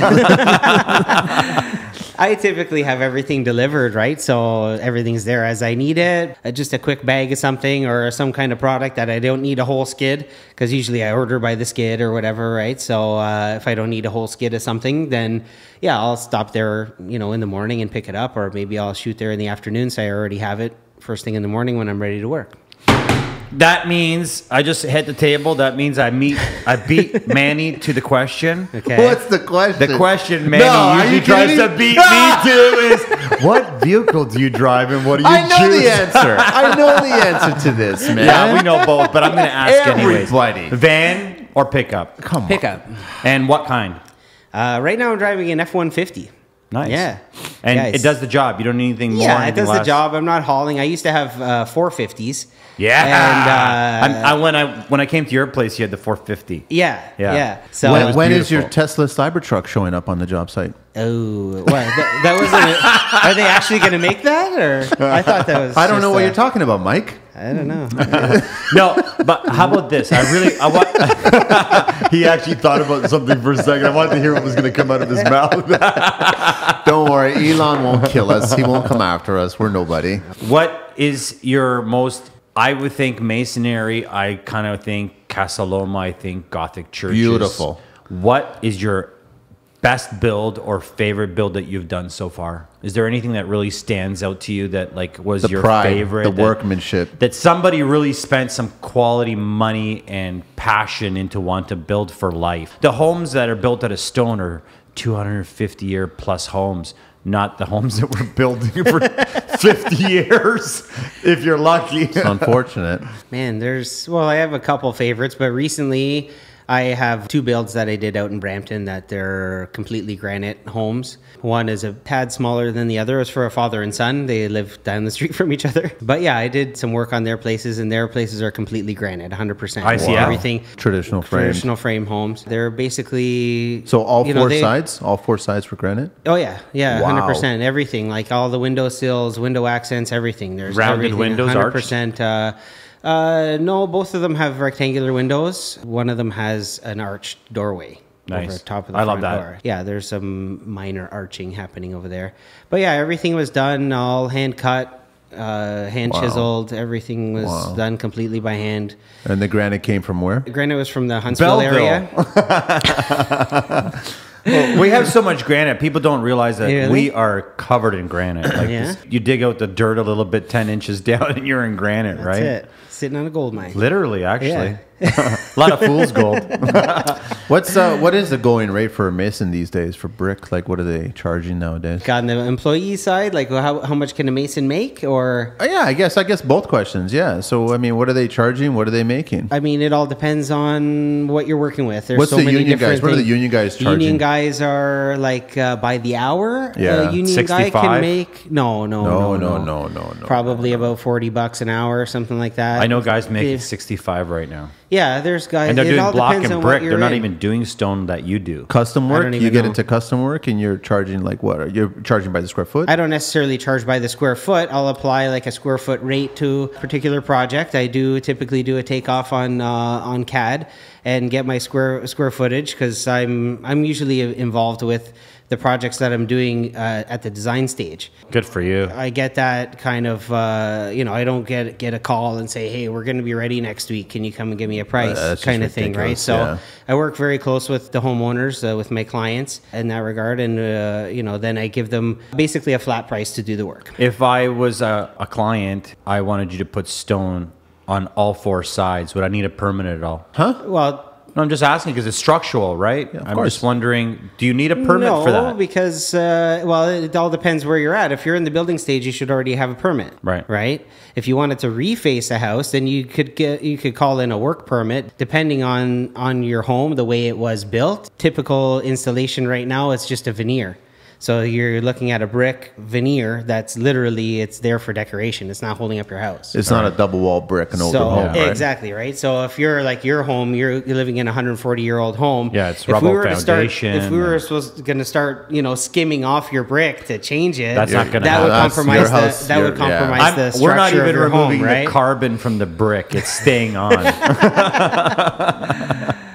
A: I typically have everything delivered, right? So everything's there as I need it. Uh, Just a quick bag of something or some kind of product that I don't need a whole skid because usually I order by the skid or whatever, right? So uh, if I don't need a whole skid of something, then yeah, I'll stop there, you know, in the morning and pick it up, or maybe I'll shoot there in the afternoon so I already have it first thing in the morning when I'm ready to work.
B: That means I just hit the table. That means I meet. I beat Manny to the question.
A: Okay.
C: What's the question?
B: The question Manny
C: No, are
B: usually
C: you
B: tries
C: kidding
B: to beat me to is what vehicle do you drive and what do you
C: I know
B: choose?
C: the answer. I know the answer to this, man.
B: Yeah, we know both, but I'm going to ask
C: Everybody.
B: anyways. Van or pickup?
C: Come on.
A: Pickup.
B: And what kind?
A: Uh, right now I'm driving an F one fifty.
B: Nice.
A: Yeah.
B: And
A: Yeah,
B: it does the job. You don't need anything more.
A: Yeah, it
B: anything
A: does the job. I'm not hauling. I used to have uh, 450s.
B: Yeah.
A: And uh,
B: I'm- I, when I when I came to your place, you had the 450.
A: yeah,
B: Yeah.
A: yeah, So
B: When it
C: When,
B: was
C: when is your. Tesla Cybertruck showing up on the job site?
A: oh, what? That, that wasn't. are they actually going to make that, or I thought that was?
C: I don't
A: just
C: know what
A: a-
C: you're talking about, Mike.
A: I don't know.
B: No, but how about this? I really, I want. he actually thought about something for a second. I wanted to hear what was going to come out of his mouth.
C: Don't worry, Elon won't kill us. He won't come after us. We're nobody.
B: what is your most? I would think masonry. I kind of think Casa Loma. I think Gothic churches.
C: Beautiful.
B: What is your best build or favorite build that you've done so far? Is there anything that really stands out to you that like was
C: The
B: your
C: pride,
B: favorite?
C: the
B: that-
C: workmanship.
B: that somebody really spent some quality money and passion into want to build for life. The homes that are built out of stone are 250 year plus homes, not the homes that we're building for 50 years, if you're lucky.
C: It's unfortunate.
A: Man, there's well, I have a couple favorites, but recently I have two builds that I did out in Brampton that they're completely granite homes. One is a tad smaller than the other. It's for a father and son. They live down the street from each other. But yeah, I did some work on their places, and their places are completely granite, 100%.
B: I see. Wow.
A: Everything
C: Traditional frame.
A: traditional frame homes. They're basically
C: So all
A: you know,
C: four
A: they-
C: sides, all four sides were granite.
A: Oh yeah, yeah,
C: Wow.
A: hundred percent. Everything like all the window sills, window accents, everything. There's
B: Rounded
A: everything,
B: windows,
A: hundred
B: arched?
A: percent. Uh, Uh, no, both of them have rectangular windows. One of them has an arched doorway.
B: Nice.
A: Over top of the
B: I love that.
A: door. Yeah, there's some minor arching happening over there. But yeah, everything was done all hand cut, uh, hand
C: Wow.
A: chiseled. Everything was
C: Wow.
A: done completely by hand.
C: And the granite came from where?
A: Granted, it was from the Huntsville
B: Belleville.
A: area.
B: Well, we have so much granite. People don't realize that
A: Really?
B: we are covered in granite. Like
A: Yeah.
B: this- you dig out the dirt a little bit, 10 inches down, and you're in granite,
A: That's
B: right?
A: it. Sitting on a gold mine.
B: Literally, actually. A lot of fool's gold.
C: What's uh, what is the going rate for a mason these days for brick? Like, what are they charging nowadays?
A: Got on the employee side, like how, how much can a mason make? Or
C: Oh, yeah, I guess I guess both questions. Yeah. So I mean, what are they charging? What are they making?
A: I mean, it all depends on what you're working with. There's
C: What's
A: so
C: the
A: many
C: union
A: different
C: guys? What are the union guys charging?
A: Union guys are like uh, by the hour.
C: Yeah.
A: a union guy can make no, no,
C: No,
A: no,
C: no, no, no, no.
A: Probably about forty bucks an hour or something like that.
B: I know guys making
A: If-
B: 65 right now.
A: Yeah, there's guys.
B: And they're
A: it
B: doing
A: all
B: block and
A: on
B: brick. They're not
A: in.
B: even doing stone that you do.
C: Custom work. You get
A: know.
C: into custom work, and you're charging like what? You're charging by the square foot.
A: I don't necessarily charge by the square foot. I'll apply like a square foot rate to a particular project. I do typically do a takeoff on uh, on CAD and get my square square footage because I'm I'm usually involved with the projects that I'm doing uh, at the design stage.
B: Good for you.
A: I get that kind of, uh, you know, I don't get get a call and say, "Hey, we're going to be ready next week. Can you come and give me a price?"
C: that's just
A: kind of thing, right? So
C: yeah.
A: I work very close with the homeowners, uh, with my clients in that regard, and uh, you know, then I give them basically a flat price to do the work.
B: If I was a, a client, I wanted you to put stone on all four sides. Would I need a permit at all? Huh?
A: Well,
B: No, I'm just asking because it's structural, right? I'm
C: course.
B: just wondering, do you need a permit
A: no,
B: for that?
A: No, because uh, well, it all depends where you're at. If you're in the building stage, you should already have a permit.
B: Right.
A: Right. If you wanted to reface a house, then you could get you could call in a work permit, depending on on your home, the way it was built. Typical installation right now, it's just a veneer. So you're looking at a brick veneer that's literally it's there for decoration. It's not holding up your house.
C: It's not a double wall brick, an older
A: So
C: home, right?
A: exactly right. So if you're like your home, you're, you're living in a 140 year old home.
B: Yeah, it's rubble
A: if we
B: rubble
A: were to start, if we were supposed going to start, you know, skimming off your brick to change it,
B: That's not gonna
A: that would compromise
C: your
A: the, that would
C: your- yeah.
A: compromise
B: I'm-
A: the structure
B: we're not even
A: of your
B: removing
A: home, right?
B: the carbon from the brick; it's staying on.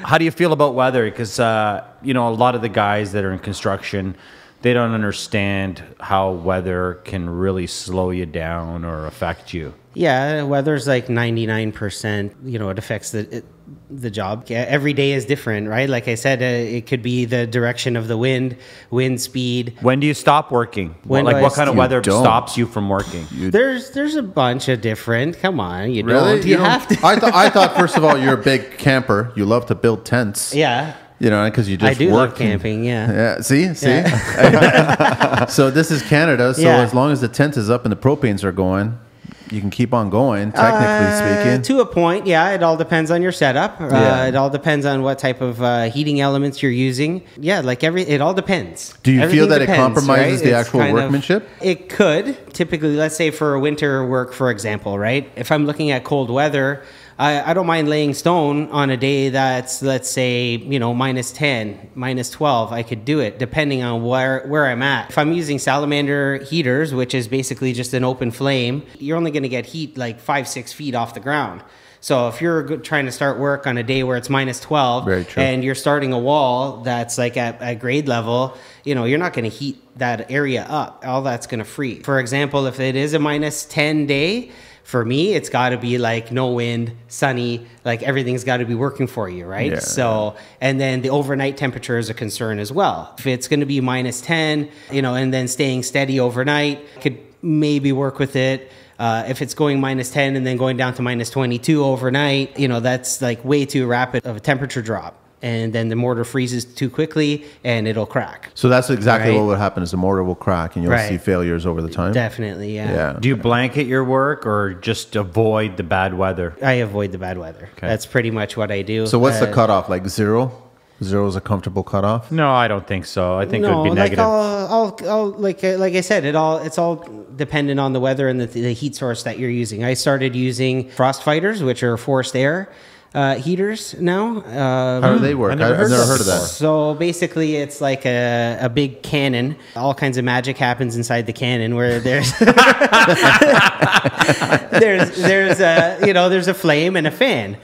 B: How do you feel about weather? Because uh, you know a lot of the guys that are in construction, they don't understand how weather can really slow you down or affect you.
A: Yeah, weather's like 99%, you know, it affects the it, the job. Every day is different, right? Like I said, uh, it could be the direction of the wind, wind speed.
B: When do you stop working?
A: When
B: like
A: do I
B: what kind of weather
C: don't.
B: stops you from working?
A: There's there's a bunch of different. Come on, you
C: Really?
A: don't. You,
C: don't-
A: have to.
C: I thought. I thought first of all, you're a big camper. You love to build tents.
A: yeah.
C: You know, because you just
A: I do
C: work
A: love camping, yeah.
C: Yeah. See. See. so this is Canada. So
A: Yeah.
C: as long as the tent is up and the propanes are going, you can keep on going. Technically
A: Uh,
C: speaking.
A: to a point, yeah. It all depends on your setup. Uh,
C: Yeah.
A: It all depends on what type of uh, heating elements you're using. Yeah, like every, it all depends.
C: Do you feel
A: Everything
C: that it compromises
A: right?
C: the
A: It's
C: actual
A: kind of-
C: workmanship?
A: it could. Typically, let's say for winter work, for example, right? If I'm looking at cold weather, I, I don't mind laying stone on a day that's, let's say, you know, minus 10, minus 12. I could do it depending on where, where I'm at. If I'm using salamander heaters, which is basically just an open flame, you're only going to get heat like five, six feet off the ground. So if you're trying to start work on a day where it's minus 12 and you're starting a wall that's like at, at grade level, you know, you're not going to heat that area up. All that's going to freeze. For example, if it is a minus 10 day, for me, it's got to be like no wind, sunny, like everything's got to be working for you, right?
C: Yeah.
A: So, and then the overnight temperature is a concern as well. If it's going to be minus 10, you know, and then staying steady overnight, could maybe work with it. Uh, if it's going minus 10 and then going down to minus 22 overnight, you know, that's like way too rapid of a temperature drop. And then the mortar freezes too quickly and it'll crack.
C: so that's exactly
A: Right.
C: what would happen: is the mortar will crack and you'll
A: Right.
C: see failures over the time.
A: Definitely, yeah.
C: Yeah.
B: Do you blanket your work or just avoid the bad weather?
A: I avoid the bad weather. That's pretty much what I do.
C: So what's the
A: Uh,
C: cutoff? Like zero? Zero is a comfortable cutoff.
B: No, I don't think so. I think it would be
A: like
B: negative.
A: I'll, I'll, I'll, like uh, like I said, it all it's all dependent on the weather and the, the heat source that you're using. I started using frost fighters, which are forced air uh, heaters now. Um,
C: How do they work?
B: I never
C: I-
B: heard
C: I've never heard of that.
A: So basically, it's like a, a big cannon. All kinds of magic happens inside the cannon where there's there's there's a you know there's a flame and a fan.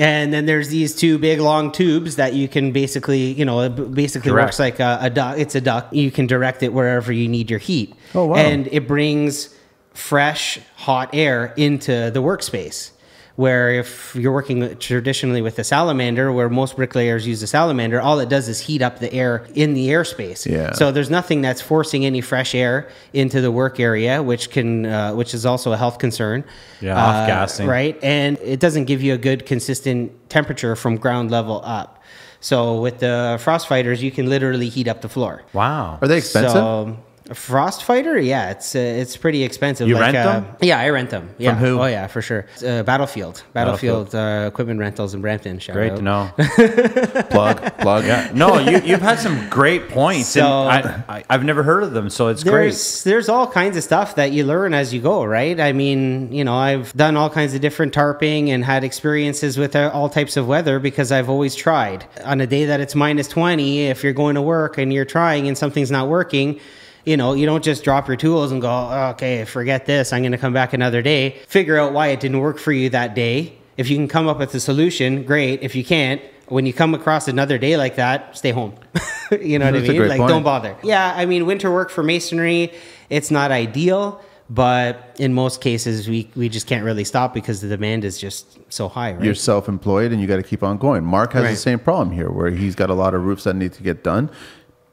A: And then there's these two big long tubes that you can basically, you know, it basically
B: Direct.
A: works like a, a duct. It's a duct. You can direct it wherever you need your heat.
C: Oh, wow.
A: And it brings fresh, hot air into the workspace. Where if you're working traditionally with a salamander, where most bricklayers use a salamander, all it does is heat up the air in the airspace.
C: Yeah.
A: So there's nothing that's forcing any fresh air into the work area, which can, uh, which is also a health concern.
B: Yeah,
A: Uh,
B: off-gassing.
A: right? And it doesn't give you a good consistent temperature from ground level up. So with the frost fighters, you can literally heat up the floor.
B: wow.
C: Are they expensive?
A: So, a frost fighter, yeah, it's uh, it's pretty expensive.
B: You rent
A: uh,
B: them?
A: Yeah, I rent them. Yeah.
B: who?
A: Oh yeah, for sure. Uh, Battlefield, Battlefield, Uh, equipment rentals in Brampton. Shout
B: Great
A: out.
B: to know.
C: plug, plug.
B: Yeah. No, you, you've had some great points.
A: So-
B: and I, I, I've never heard of them, so it's great.
A: There's there's all kinds of stuff that you learn as you go, right? I mean, you know, I've done all kinds of different tarping and had experiences with uh, all types of weather because I've always tried. On a day that it's minus 20, if you're going to work and you're trying and something's not working, you know, you don't just drop your tools and go, okay, forget this. I'm going to come back another day. Figure out why it didn't work for you that day. If you can come up with a solution, great. If you can't, when you come across another day like that, stay home. you know what I mean? Like,
C: point.
A: don't bother. Yeah, I mean, winter work for masonry, it's not ideal, but in most cases, we, we just can't really stop because the demand is just so high, right?
C: You're self-employed and you got to keep on going. Mark has the same problem here, where he's got a lot of roofs that need to get done.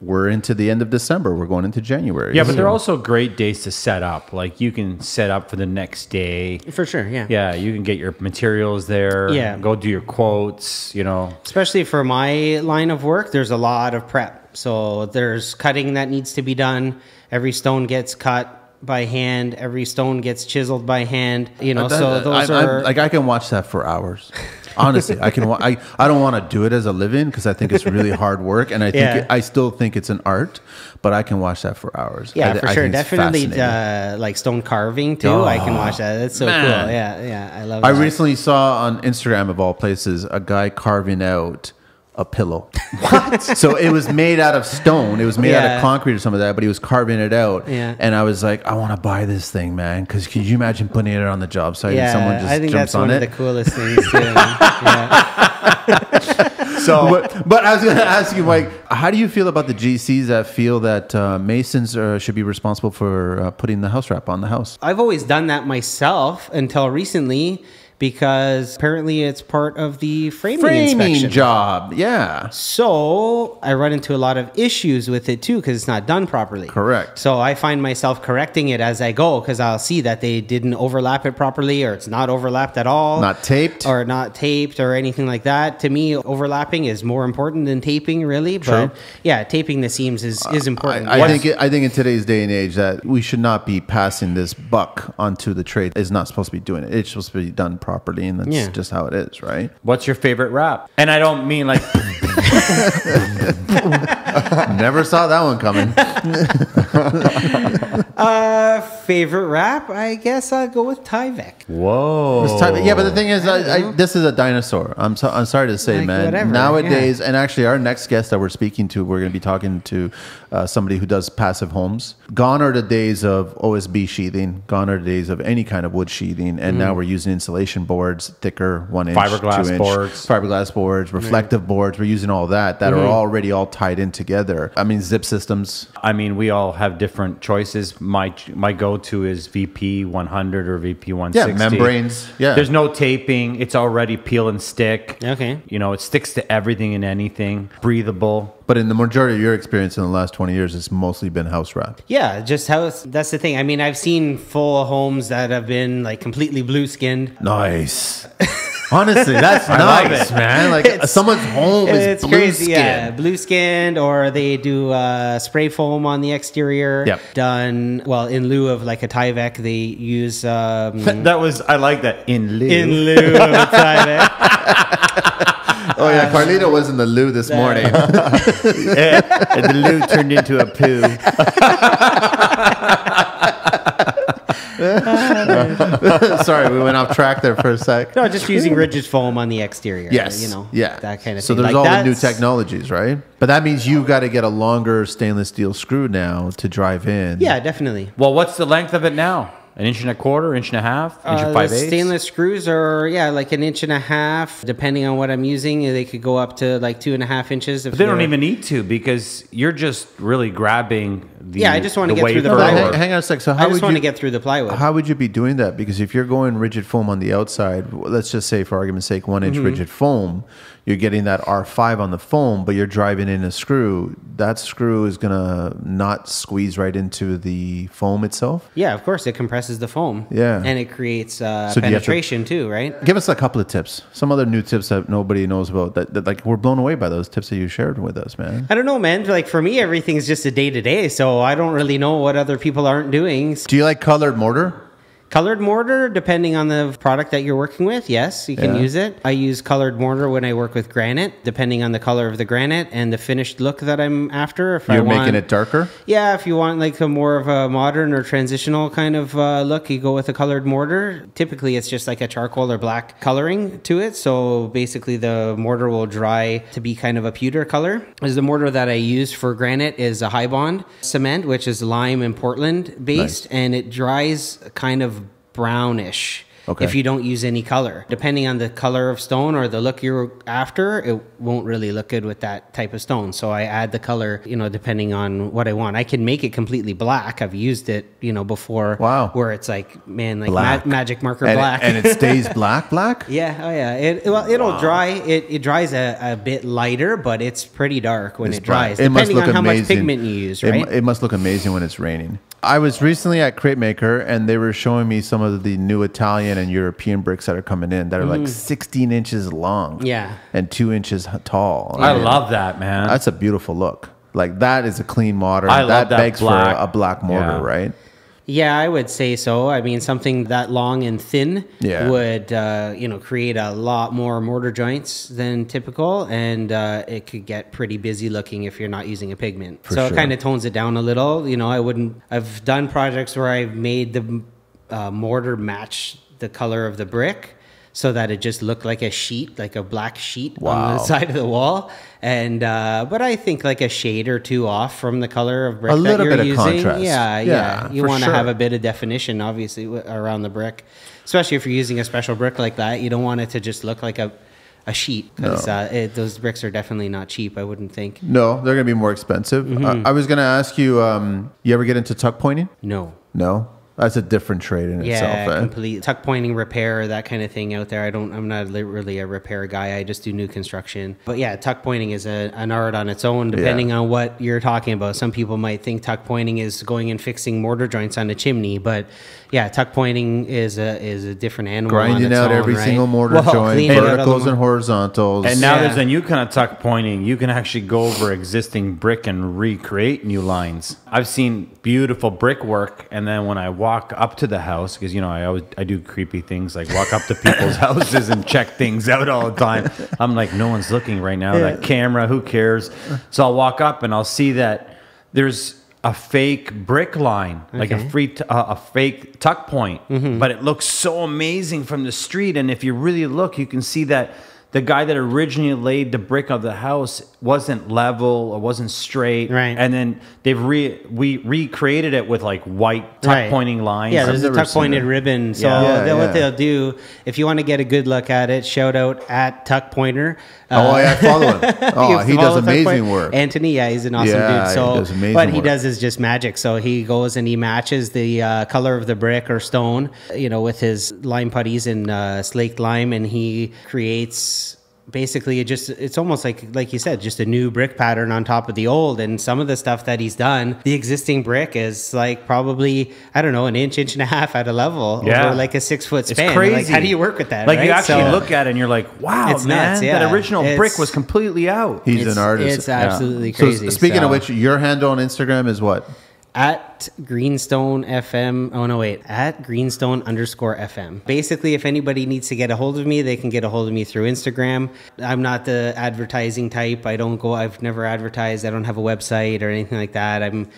C: We're into the end of December. We're going into January.
B: Yeah, but they're also great days to set up. Like you can set up for the next day.
A: for sure, yeah.
B: Yeah, you can get your materials there.
A: Yeah.
B: Go do your quotes, you know.
A: Especially for my line of work, there's a lot of prep. So there's cutting that needs to be done. Every stone gets cut by hand. Every stone gets chiseled by hand. You know,
C: That-
A: so those
C: I- I-
A: are
C: like I can watch that for hours. Honestly, I can. wa- I I don't want to do it as a living because I think it's really hard work, and I think
A: Yeah.
C: it, I still think it's an art. But I can watch that for hours.
A: yeah,
C: I,
A: for
C: I
A: sure. Definitely uh, like stone carving too. I can watch that. That's so
C: man.
A: cool. Yeah, yeah. I love
C: I
A: that.
C: recently saw on Instagram of all places a guy carving out a pillow. What? so it was made out of stone. It was made out of concrete or something like that, but he was carving it out.
A: Yeah.
C: And I was like, I want to buy this thing, man. Because could you imagine putting it on the job site
A: yeah,
C: and someone just
A: I think
C: jumps
A: that's
C: on
A: one
C: it?
A: of the coolest things too. yeah.
C: So, but, but I was going to ask you, Mike, how do you feel about the GCs that feel that uh, masons uh, should be responsible for uh, putting the house wrap on the house?
A: I've always done that myself until recently because apparently it's part of the framing,
C: Framing
A: inspection.
C: job, yeah.
A: So I run into a lot of issues with it too because it's not done properly.
C: Correct.
A: So I find myself correcting it as I go because I'll see that they didn't overlap it properly or it's not overlapped at all.
C: Not taped.
A: Or not taped or anything like that. To me, overlapping is more important than taping, really.
C: True.
A: But yeah, taping the seams is, is important.
C: I, I think it, I think in today's day and age that we should not be passing this buck onto the trade. It's not supposed to be doing it. It's supposed to be done properly, and that's
A: Yeah.
C: just how it is, right?
B: What's your favorite rap? And I don't mean like
C: Never saw that one coming.
A: Uh, favorite rap? I guess I'll go with Tyvek.
B: whoa.
C: It's time- yeah, but the thing is, I, I, this is a dinosaur. I'm so, I'm sorry to say,
A: Like,
C: man.
A: whatever,
C: Nowadays, and actually, our next guest that we're speaking to, we're going to be talking to uh, somebody who does passive homes. Gone are the days of OSB sheathing. Gone are the days of any kind of wood sheathing, and now we're using insulation boards, thicker, one inch,
B: Fiberglass
C: two inch,
B: boards.
C: fiberglass boards, reflective boards. We're using all that that are already all tied in together. I mean, zip systems.
B: I mean, we all have different choices. My my go to is VP 100 or VP 160.
C: Yeah, membranes. Yeah.
B: There's no taping. It's already peel and stick.
A: Okay.
B: You know, it sticks to everything and anything. Breathable.
C: But in the majority of your experience in the last 20 years, it's mostly been house wrap.
A: Yeah, just house. that's the thing. I mean, I've seen full homes that have been like completely blue skinned.
C: Nice. Honestly, that's nice,
B: it.
C: man. Like
A: It's-
C: someone's home is
A: It's
C: blue
A: crazy, yeah. Blue skinned, or they do uh, spray foam on the exterior.
C: Yep.
A: Done well in lieu of like a Tyvek, they use um,
B: That was I like that in lieu.
A: in lieu of a Tyvek.
C: Oh yeah, Carlito was in the loo this morning.
B: and the loo turned into a poo.
C: Sorry, we went off track there for a sec.
A: No, just using rigid foam on the exterior.
C: Yes,
A: you know,
C: yeah,
A: that kind of thing.
C: so
A: thing.
C: there's
A: Like,
C: all the new technologies, right? But that means you've got to get a longer stainless steel screw now to drive in.
A: Yeah, definitely.
B: Well, what's the length of it now? An inch and a quarter, inch and a half, inch
A: Uh,
B: and five
A: the
B: eighths?
A: stainless screws are yeah like an inch and a half depending on what i'm using they could go up to like two and a half inches if
B: But they don't even need to because you're just really grabbing the
A: Yeah, I just wanna get through the
C: No, hang,
A: plywood.
C: hang on a sec. So
A: i
C: how
A: just
C: would
A: want
C: you
A: to get through the plywood
C: How would you be doing that? Because if you're going rigid foam on the outside, let's just say for argument's sake, one
A: Mm-hmm.
C: inch rigid foam, you're getting that R5 on the foam, but you're driving in a screw. That screw is gonna not squeeze right into the foam itself.
A: yeah of course it compresses the foam
C: Yeah.
A: and it creates uh,
C: So do you to-
A: penetration too right
C: Give us a couple of tips. Some other new tips that nobody knows about. That, that like we're blown away by those tips that you shared with us, man.
A: I don't know, man. Like for me, everything's just a day to day, so I don't really know what other people aren't doing.
C: Do you like colored mortar?
A: Colored mortar, depending on the product that you're working with, yes, you can
C: Yeah.
A: use it. I use colored mortar when I work with granite, depending on the color of the granite and the finished look that I'm after. If
C: You're
A: want,
C: making it darker.
A: Yeah, if you want like a more of a modern or transitional kind of uh, look, you go with a colored mortar. Typically, it's just like a charcoal or black coloring to it. So basically, the mortar will dry to be kind of a pewter color. As the mortar that I use for granite is a high bond cement, which is lime and Portland based, and it dries kind of brownish.
C: Okay.
A: if you don't use any color. Depending on the color of stone or the look you're after, it won't really look good with that type of stone. So I add the color, you know, depending on what I want. I can make it completely black. I've used it, you know, before.
C: Wow.
A: Where it's like, man, like ma- magic marker
C: and,
A: black.
C: and it stays black, black.
A: Yeah, oh yeah. It well, it'll dry. It, it dries a, a bit lighter, but it's pretty dark when
C: It's
A: it dries,
C: bright. It must
A: depending
C: look
A: on how much
C: amazing.
A: pigment you use,
C: It? It, must look amazing when it's raining. I was recently at Crate Maker and they were showing me some of the new Italian and European bricks that are coming in that are like 16 inches long.
A: Mm. Yeah.
C: And two inches tall.
B: I
C: And
B: love that, man.
C: That's a beautiful look. Like that is a clean mortar.
B: I love that
C: begs
B: black.
C: for a black mortar,
B: Yeah.
C: right?
A: Yeah, I would say so. I mean, something that long and thin
C: Yeah.
A: would, uh, you know, create a lot more mortar joints than typical, and uh, it could get pretty busy looking if you're not using a pigment. so
C: sure.
A: it kind of tones it down a little. You know, I wouldn't. I've done projects where I've made the uh, mortar match the color of the brick. So that it just looked like a sheet, like a black sheet on the side of the wall, and uh, but I think like a shade or two off from the color of brick
C: A
A: that
C: little
A: you're
C: bit of
A: using.
C: contrast.
A: Yeah,
C: Yeah,
A: yeah. You want to
C: sure.
A: have a bit of definition, obviously, w- around the brick, especially if you're using a special brick like that. You don't want it to just look like a a sheet because
C: No.
A: uh, those bricks are definitely not cheap. I wouldn't think.
C: No, they're going to be more expensive.
A: Mm-hmm.
C: I, I was going to ask you, um, you ever get into tuck pointing?
A: No.
C: No? That's a different trade in
A: Yeah,
C: itself. Eh?
A: complete tuck pointing repair, that kind of thing out there. I don't. I'm not li- really a repair guy. I just do new construction. But yeah, tuck pointing is a, an art on its own, depending on what you're talking about. Some people might think tuck pointing is going and fixing mortar joints on a chimney, but yeah, tuck pointing is a is a different animal. on
C: Grinding
A: its
C: out
A: own,
C: every
A: right?
C: single mortar
A: Well,
C: joint,
A: cleaning out all the
C: verticals
A: mor-
C: and horizontals.
B: and now
A: Yeah.
B: there's a new kind of tuck pointing. You can actually go over existing brick and recreate new lines. I've seen beautiful brickwork, and then when I walk up to the house, because you know I always I do creepy things like walk up to people's houses and check things out all the time. I'm like, no one's looking right now. That camera, who cares? So I'll walk up and I'll see that there's a fake brick line, like a free, t- uh, a fake tuck point,
A: Mm-hmm.
B: but it looks so amazing from the street. And if you really look, you can see that the guy that originally laid the brick of the house wasn't level or wasn't straight,
A: Right.
B: And then they've re we recreated it with like white tuck
A: Right.
B: pointing lines.
A: Yeah,
C: I've
A: there's a tuck pointed
C: it.
A: ribbon. So
B: Yeah.
C: Yeah,
A: they-
C: yeah.
A: what they'll do, if you want to get a good look at it, shout out at Tuck Pointer.
C: oh, yeah, I follow him. Oh, he does amazing work.
A: Anthony, yeah, he's an awesome
C: Yeah,
A: dude.
C: he
A: So,
C: does amazing
A: what he
C: work.
A: does is just magic. So he goes and he matches the uh, color of the brick or stone, you know, with his lime putties and uh, slaked lime, and he creates basically it just it's almost like like you said just a new brick pattern on top of the old and some of the stuff that he's done the existing brick is like probably i don't know an inch inch and a half at a level
B: Yeah.
A: over like a six foot
B: It's
A: span
B: crazy.
A: like how do you work with that
B: Like you actually
A: So-
B: look at it and you're like, wow,
A: It's
B: man,
A: nuts, yeah.
B: that original brick was completely out.
C: He's an artist.
A: it's absolutely
C: so
A: crazy
C: speaking
A: so-
C: of which, your handle on Instagram is what?
A: At greenstone fm oh no wait at greenstone underscore fm basically if anybody needs to get a hold of me they can get a hold of me through instagram. I'm not the advertising type. I don't go i've never advertised. I don't have a website or anything like that. I'm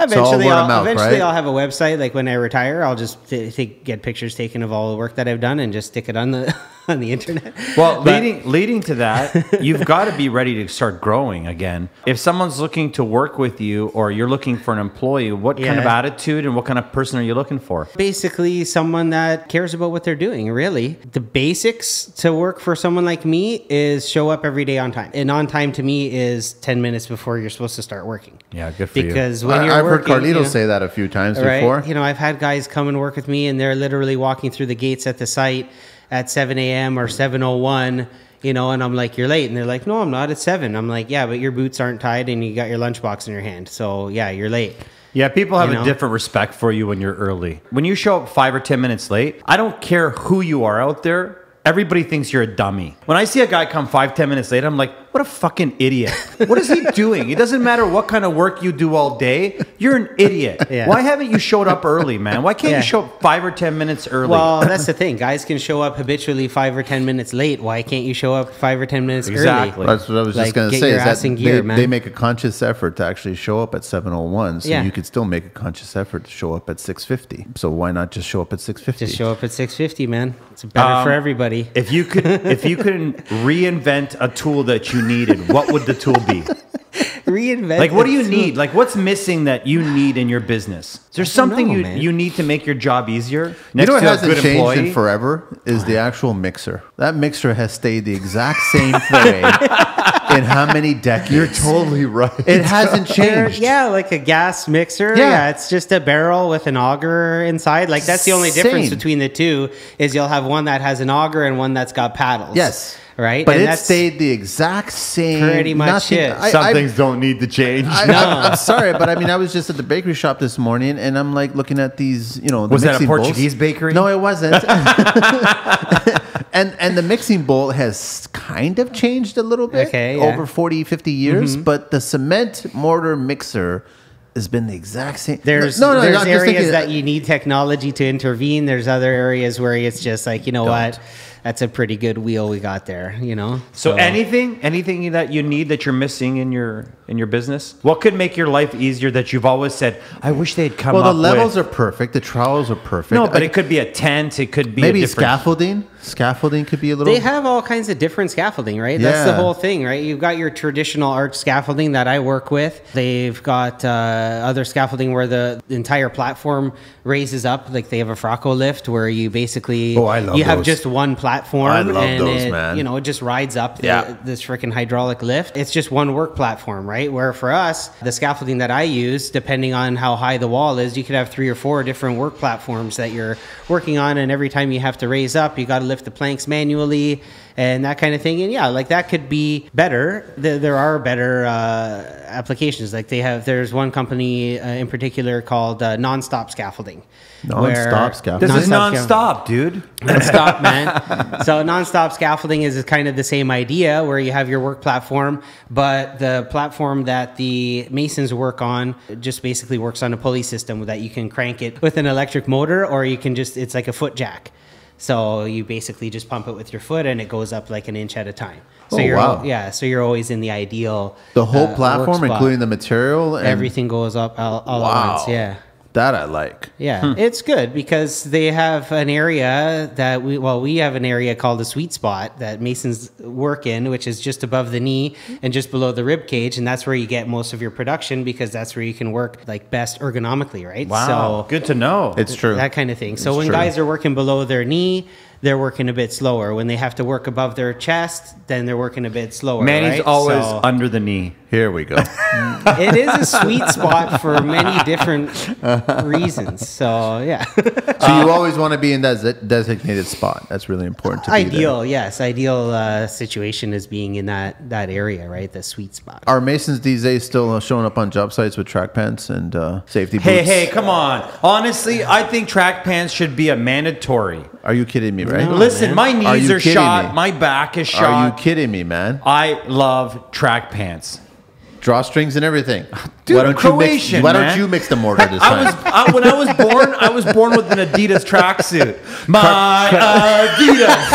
A: eventually I'll,
C: mouth,
A: eventually
C: right?
A: I'll have a website like when I retire I'll just get pictures taken of all the work that I've done and just stick it on the on the internet
B: Well,
A: But-
B: leading leading to that, you've got to be ready to start growing again. If someone's looking to work with you, or you're looking for an employee, what kind of attitude and what kind of person are you looking for?
A: basically someone that cares about what they're doing really the basics to work for someone like me is show up every day on time and on time to me is 10 minutes before you're supposed to start working
B: Yeah, good for you.
A: because when
C: I,
A: you're
C: I've heard Carlito
A: you know-
C: say that a few times
A: right?
C: before.
A: You know, I've had guys come and work with me, and they're literally walking through the gates at the site at 7 a.m. or 7:01. You know, and I'm like, "You're late," and they're like, "No, I'm not. It's 7. I'm like, "Yeah, but your boots aren't tied, and you got your lunchbox in your hand, so yeah, you're late."
B: Yeah, people have
A: You
B: a different respect for you when you're early. When you show up five or 10 minutes late, I don't care who you are out there. Everybody thinks you're a dummy. When I see a guy come five, 10 minutes late, I'm like, what a fucking idiot. What is he doing? It doesn't matter what kind of work you do all day. You're an idiot.
A: Yeah.
B: Why haven't you showed up early, man? Why can't
A: Yeah.
B: you show up five or 10 minutes early?
A: Well, that's the thing. Guys can show up habitually five or 10 minutes late. Why can't you show up five or 10 minutes
B: Exactly.
A: early?
C: That's what I was
A: Like,
C: just going to say.
A: your
C: Is
A: ass
C: that
A: in gear,
C: they,
A: man.
C: they make a conscious effort to actually show up at 7:01, so
A: Yeah.
C: you could still make a conscious effort to show up at 6:50. So why not just show up at 6:50?
A: Just show up at 6:50, man. It's better
B: Um,
A: for everybody.
B: if you could if you could reinvent a tool that you needed, what would the tool be?
A: Reinvent.
B: Like, what do you
A: it.
B: need? Like, what's missing that you need in your business? Is there something
A: know,
B: you
A: man.
B: you need to make your job easier?
C: You know what
B: to
C: hasn't changed
B: employee?
C: in forever is the actual mixer. That mixer has stayed the exact same way in how many decades? You're
D: Totally right.
C: It hasn't changed.
A: yeah, like a gas mixer.
C: Yeah.
A: Yeah. it's just a barrel with an auger inside. Like that's the only difference between the two is you'll have one that has an auger and one that's got paddles.
C: Yes.
A: right.
C: But
A: And
C: it
A: that's-
C: stayed the exact same.
A: Pretty much
C: nothing-
A: it.
C: I-
B: Some
C: I-
B: things don't need to change.
C: I, am sorry, but I mean, I was just at the bakery shop this morning, and I'm like looking at these, you know, the
B: Was that a
C: mixing bowls.
B: Portuguese bakery?
C: No, it wasn't. and and the mixing bowl has kind of changed a little bit
A: Okay, yeah.
C: over 40, 50 years, mm-hmm. but the cement mortar mixer has been the exact same.
A: There's
C: no, no,
A: there's
C: I'm
A: areas
C: thinking-
A: that you need technology to intervene. There's other areas where it's just like you know what, that's a pretty good wheel we got there. You know.
B: So anything, anything that you need that you're missing in your in your business, what could make your life easier that you've always said, I wish they'd come
C: Well,
B: up
C: the levels
B: with.
C: are perfect. The trowels are perfect.
B: no, but
C: I-
B: it could be a tent. It could be
C: maybe
B: a different.
C: scaffolding. Scaffolding could be a little.
A: They have all kinds of different scaffolding, right? That's the whole thing, right? You've got your traditional arch scaffolding that I work with. They've got uh, other scaffolding where the entire platform raises up, like they have a Fraco lift where you basically
C: Oh, I love
A: you have
C: those.
A: just one platform
C: I love
A: and
C: those,
A: it,
C: man.
A: you know it just rides up the,
C: Yeah.
A: this freaking hydraulic lift. It's just one work platform, right? Where for us, the scaffolding that I use, depending on how high the wall is, you could have three or four different work platforms that you're working on, and every time you have to raise up, you got to lift the planks manually and that kind of thing. And yeah, like that could be better. There, there are better uh, applications. Like they have, there's one company uh, in particular called uh, Nonstop Scaffolding.
C: Non-stop
A: where-
C: scaffolding?
B: This is
A: Nonstop
B: nonstop, dude.
A: non-stop man so non-stop scaffolding is kind of the same idea where you have your work platform but the platform that the masons work on just basically works on a pulley system that you can crank it with an electric motor or you can just it's like a foot jack so you basically just pump it with your foot and it goes up like an inch at a time so
C: Oh,
A: you're
C: wow.
A: yeah so you're always in the ideal
C: the whole
A: uh,
C: platform, including the material, and
A: everything goes up all, all at
C: Wow.
A: once yeah
C: That I like.
A: yeah, hmm. it's good because they have an area that we well we have an area called a sweet spot that masons work in, which is just above the knee and just below the rib cage, and that's where you get most of your production because that's where you can work like best ergonomically, right?
B: Wow,
A: So
B: good to know.
C: It's true.
A: that kind of thing. So
C: It's
A: when
C: true.
A: guys are working below their knee, they're working a bit slower. When they have to work above their chest, then they're working a bit slower.
B: Manny's
A: right?
B: always
A: So-
B: under the knee.
C: Here we go.
A: it is a sweet spot for many different reasons. So yeah.
C: so you always want to be in that ze- designated spot. That's really important to be there.
A: ideal yes ideal uh, situation is being in that that area right the sweet spot
C: Are masons these days still uh, showing up on job sites with track pants and uh, safety boots?
B: Hey, hey, come on. Honestly, I think track pants should be a mandatory.
C: Are you kidding me? Right?
A: No.
B: Listen,
A: man.
B: my knees
C: you
B: are, shot,
C: me?
B: my back is shot.
C: Are you kidding me, man?
B: I love track pants.
C: Drawstrings and everything.
B: Dude,
C: why don't
B: Croatian,
C: you mix? Why
B: man.
C: don't you mix the mortar this
B: I
C: time?
B: was I, when I was born. I was born with an Adidas tracksuit. My Adidas.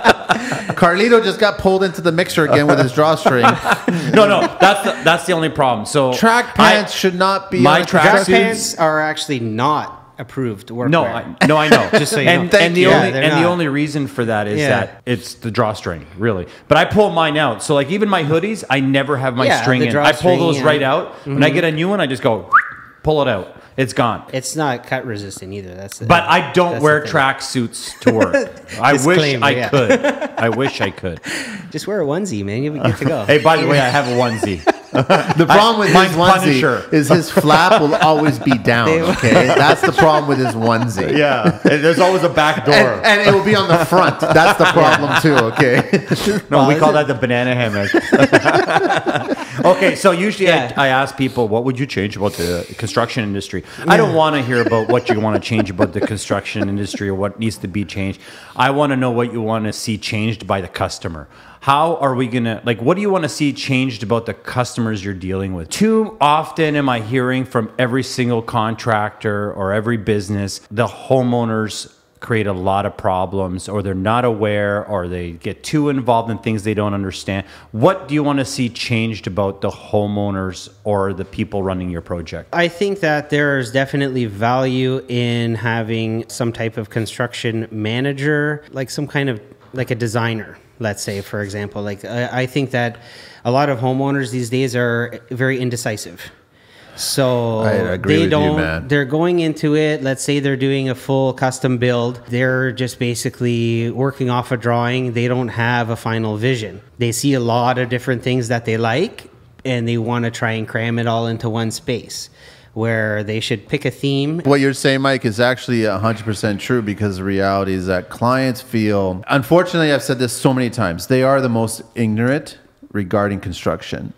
C: Carlito just got pulled into the mixer again with his drawstring.
B: No, no, that's the, that's the only problem. So
C: Track
B: I-
C: pants should not be
B: my
C: on
B: track
A: track pants are actually not approved workwear
B: No, I, no, I know.
A: Just so you
B: and,
A: know.
B: And the
C: you.
B: only
A: Yeah,
B: and the only reason for that is
A: Yeah.
B: that it's the drawstring, really. But I pull mine out. So like even my hoodies, I never have my
A: Yeah,
B: string in. I pull those right out. When I mm-hmm. get a new one, I just go pull it out. It's gone.
A: it's not cut resistant either that's the-
B: But I don't
A: that's the
B: wear
A: thing.
B: track suits to work. I wish
A: Disclaimer,
B: I
A: yeah.
B: could. I wish I could.
A: just wear a onesie man you'll be good to go
B: Hey, by the way, I have a onesie.
C: The problem with his
B: mine's
C: onesie
B: Punisher.
C: is his flap will always be down. Okay, that's the problem with his onesie.
B: Yeah, and there's always a back door.
C: And, and it will be on the front. That's the problem too. Okay.
B: no, we call that the banana hammock. okay, so usually
A: Yeah.
B: I, I ask people, what would you change about the construction industry? I don't want to hear about what you want to change about the construction industry or what needs to be changed. I want to know what you want to see changed by the customer. How are we going to, like, what do you want to see changed about the customers you're dealing with? Too often am I hearing from every single contractor or every business, the homeowners create a lot of problems or they're not aware or they get too involved in things they don't understand. What do you want to see changed about the homeowners or the people running your project?
A: I think that there's definitely value in having some type of construction manager, like some kind of like a designer, let's say, for example. Like, I, I think that a lot of homeowners these days are very indecisive. So they don't.
C: man.
A: They're going into it. Let's say they're doing a full custom build. They're just basically working off a drawing. They don't have a final vision. They see a lot of different things that they like, and they want to try and cram it all into one space. Where they should pick a theme
C: What you're saying, Mike, is actually 100% true because the reality is that clients feel, unfortunately, I've said this so many times, they are the most ignorant regarding construction,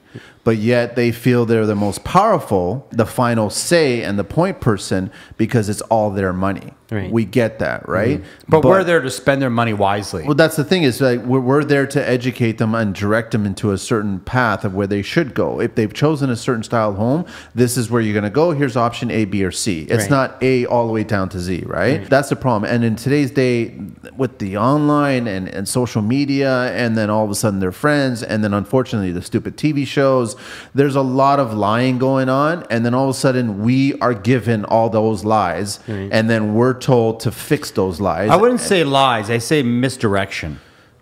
C: but yet they feel they're the most powerful, the final say, and the point person because it's all their money.
A: Right.
C: We get that, mm-hmm. right?
B: But, we're there to spend their money wisely.
C: Well, that's the thing is like we're, we're there to educate them and direct them into a certain path of where they should go. If they've chosen a certain style of home, this is where you're going to go. Here's option A, B, or C. It's
A: Right.
C: not A all the way down to Z, right? That's the problem. And in today's day, with the online and, and social media, and then all of a sudden they're friends, and then unfortunately the stupid TV shows, there's a lot of lying going on. And then all of a sudden we are given all those lies, and then we're told to fix those lies.
B: I wouldn't say lies. I say misdirection.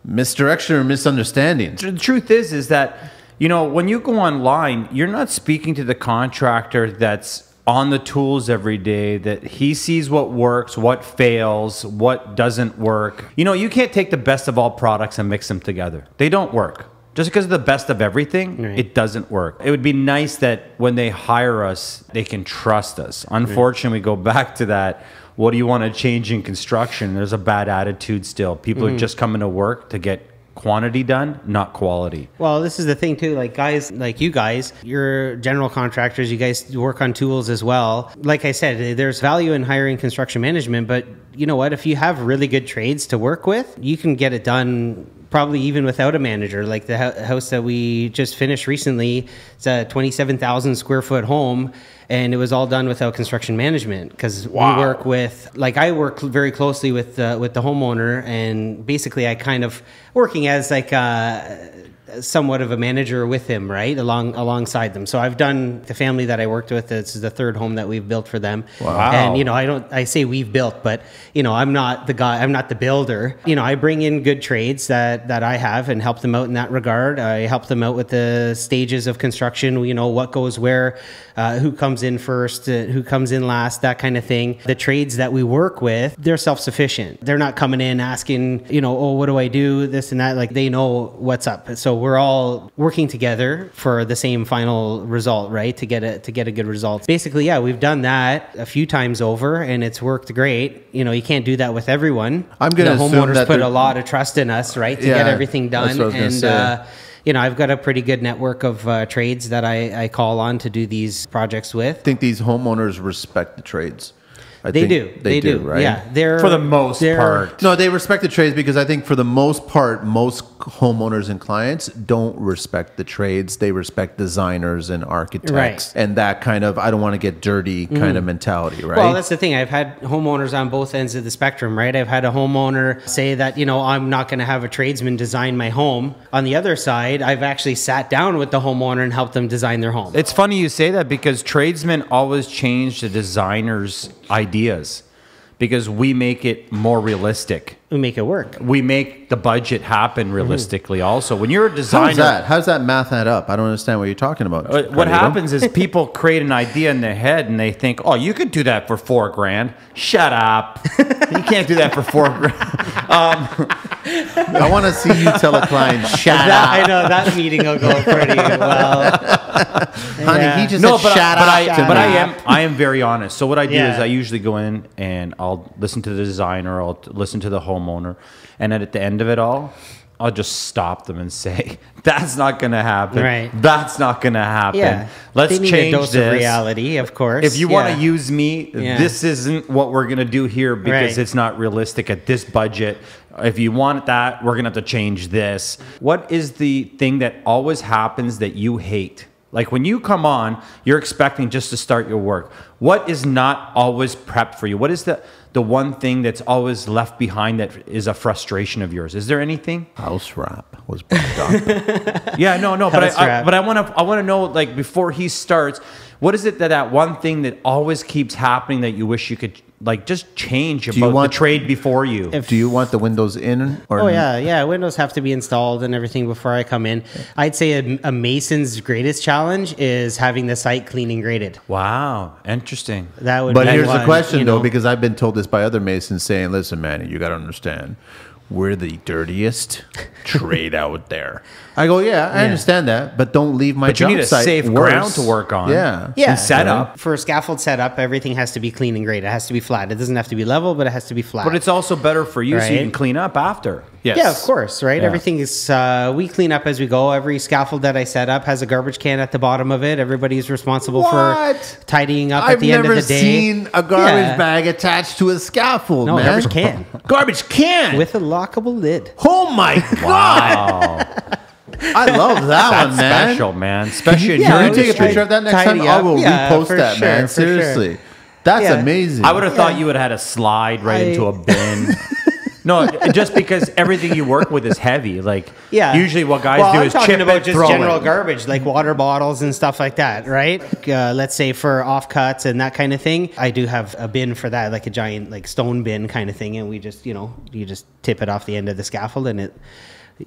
C: misdirection or misunderstanding.
B: The truth is, is that you know when you go online, you're not speaking to the contractor that's on the tools every day that he sees what works, what fails, what doesn't work. You know, you can't take the best of all products and mix them together. They don't work. Just because of the best of everything,
A: Right.
B: it doesn't work. It would be nice that when they hire us, they can trust us. Unfortunately, we go back to that. What do you want to change in construction? There's a bad attitude still. People are mm-hmm. just coming to work to get quantity done, not quality.
A: Well, this is the thing too. Like guys, like you guys, you're general contractors. You guys work on tools as well. Like I said, there's value in hiring construction management, but you know what? If you have really good trades to work with, you can get it done. Probably even without a manager, like the house that we just finished recently. It's a twenty-seven thousand square foot home, and it was all done without construction management because we work with, like, I work very closely with uh, with the homeowner, and basically, I kind of working as like a somewhat of a manager with him, right, along alongside them. So I've done the family that I worked with. This is the third home that we've built for them.
B: Wow.
A: And you know, I don't. I say we've built, but you know, I'm not the guy. I'm not the builder. You know, I bring in good trades that that I have and help them out in that regard. I help them out with the stages of construction. You know, what goes where, uh, who comes in first, uh, who comes in last, that kind of thing. The trades that we work with, they're self sufficient. They're not coming in asking, you know, oh, what do I do, this and that. Like they know what's up. So we're all working together for the same final result, right? To get a to get a good result. Basically, yeah, we've done that a few times over, and it's worked great. You know, you can't do that with everyone.
C: I'm gonna
A: the homeowners
C: that
A: put a lot of trust in us, right, to
C: Yeah,
A: get everything done.
C: what I was
A: and uh, you know, I've got a pretty good network of uh, trades that I, I call on to do these projects with.
C: I think these homeowners respect the trades. I
A: They
C: think
A: do. They, do.
C: right?
A: Yeah, they're
B: For the most part.
C: No, they respect the trades because I think for the most part, most homeowners and clients don't respect the trades. They respect designers and architects
A: Right.
C: And that kind of I don't want to get dirty kind of mm. mentality, right?
A: Well, that's the thing. I've had homeowners on both ends of the spectrum, right? I've had a homeowner say that, you know, I'm not going to have a tradesman design my home. On the other side, I've actually sat down with the homeowner and helped them design their home.
B: It's funny you say that because tradesmen always change the designer's ideas because we make it more realistic.
A: We make it work.
B: We make the budget happen realistically. Also, when you're a
C: How's
B: designer,
C: that? How's that math add up? I don't understand what you're talking about.
B: Uh, What
C: Carlito.
B: happens is people create an idea in their head and they think, "Oh, you could do that for four grand." Shut up! you can't do that for four grand.
C: I want to see you tell a client, "Shut
A: That, I know that meeting will go pretty well.
C: honey."
A: Yeah.
C: He just
B: no,
C: said,
B: but,
C: "Shut
B: I, but,
C: up."
B: I,
C: to
B: but I am I am very honest. So what I do is I usually go in and I'll listen to the designer, I'll t- listen to the homeowner, and then at the end of it all, I'll just stop them and say, "That's not going to happen.
A: Right.
B: That's not going to happen.
A: Yeah.
B: Let's change this."
A: of reality, of course.
B: If you want to use me,
A: Yeah.
B: this isn't what we're going to do here because
A: Right.
B: it's not realistic at this budget. If you want that, we're going to have to change this. What is the thing that always happens that you hate? Like when you come on, you're expecting just to start your work. What is not always prepped for you? What is the the one thing that's always left behind that is a frustration of yours? Is there anything?
C: house wrap was brought up.
B: Yeah, no, no, but I, I but I want to I want to know like before he starts, what is it that that one thing that always keeps happening that you wish you could like just change
C: you
B: about
C: want-
B: the trade before you?
A: If-
C: Do you want the windows in? Or
A: Oh yeah, yeah. Windows have to be installed and everything before I come in. I'd say a, a mason's greatest challenge is having the site clean and graded.
B: wow, interesting.
A: That would.
C: But
A: be
C: here's the question,
A: you
C: though, because I've been told this by other masons saying, listen, Manny, you got to understand, we're the dirtiest trade out there. I go, yeah, I
A: Yeah.
C: understand that, but don't leave my
B: But you need a
C: site
B: safe
C: worse.
B: ground to work on.
C: Yeah.
A: yeah,
B: and set up.
A: for a scaffold setup, everything has to be clean and great. It has to be flat. It doesn't have to be level, but it has to be flat.
B: But it's also better for you so you can clean up after.
C: Yes.
A: Yeah, of course, right?
B: Yeah.
A: Everything is uh, we clean up as we go. Every scaffold that I set up has a garbage can at the bottom of it. Everybody's responsible
C: What?
A: for tidying up
C: I've
A: at the end of the day.
C: seen a garbage
A: Yeah.
C: bag attached to a scaffold,
A: No,
C: man.
A: garbage can.
C: Garbage can.
A: with a lockable lid.
C: oh my god!
B: Wow,
C: I love that
B: that's
C: one, man.
B: special, man. Special.
A: Yeah,
C: Can
B: in
C: you
A: I
C: take a picture of that next time?
A: tidy
C: I will
A: Yeah,
C: repost that,
A: sure,
C: man.
A: for sure.
C: Seriously. That's
A: Yeah.
C: amazing.
B: I would have thought
A: Yeah.
B: you would have had a slide right
A: I-
B: into a bin. no, just because everything you work with is heavy. Like,
A: Yeah.
B: usually what guys
A: well,
B: do
A: I'm
B: is
A: talking
B: chip
A: about
B: it,
A: just
B: throw
A: general
B: it.
A: garbage like water bottles and stuff like that, right? Uh, let's say for offcuts and that kind of thing. I do have a bin for that, like a giant like stone bin kind of thing, and we just you know you just tip it off the end of the scaffold and it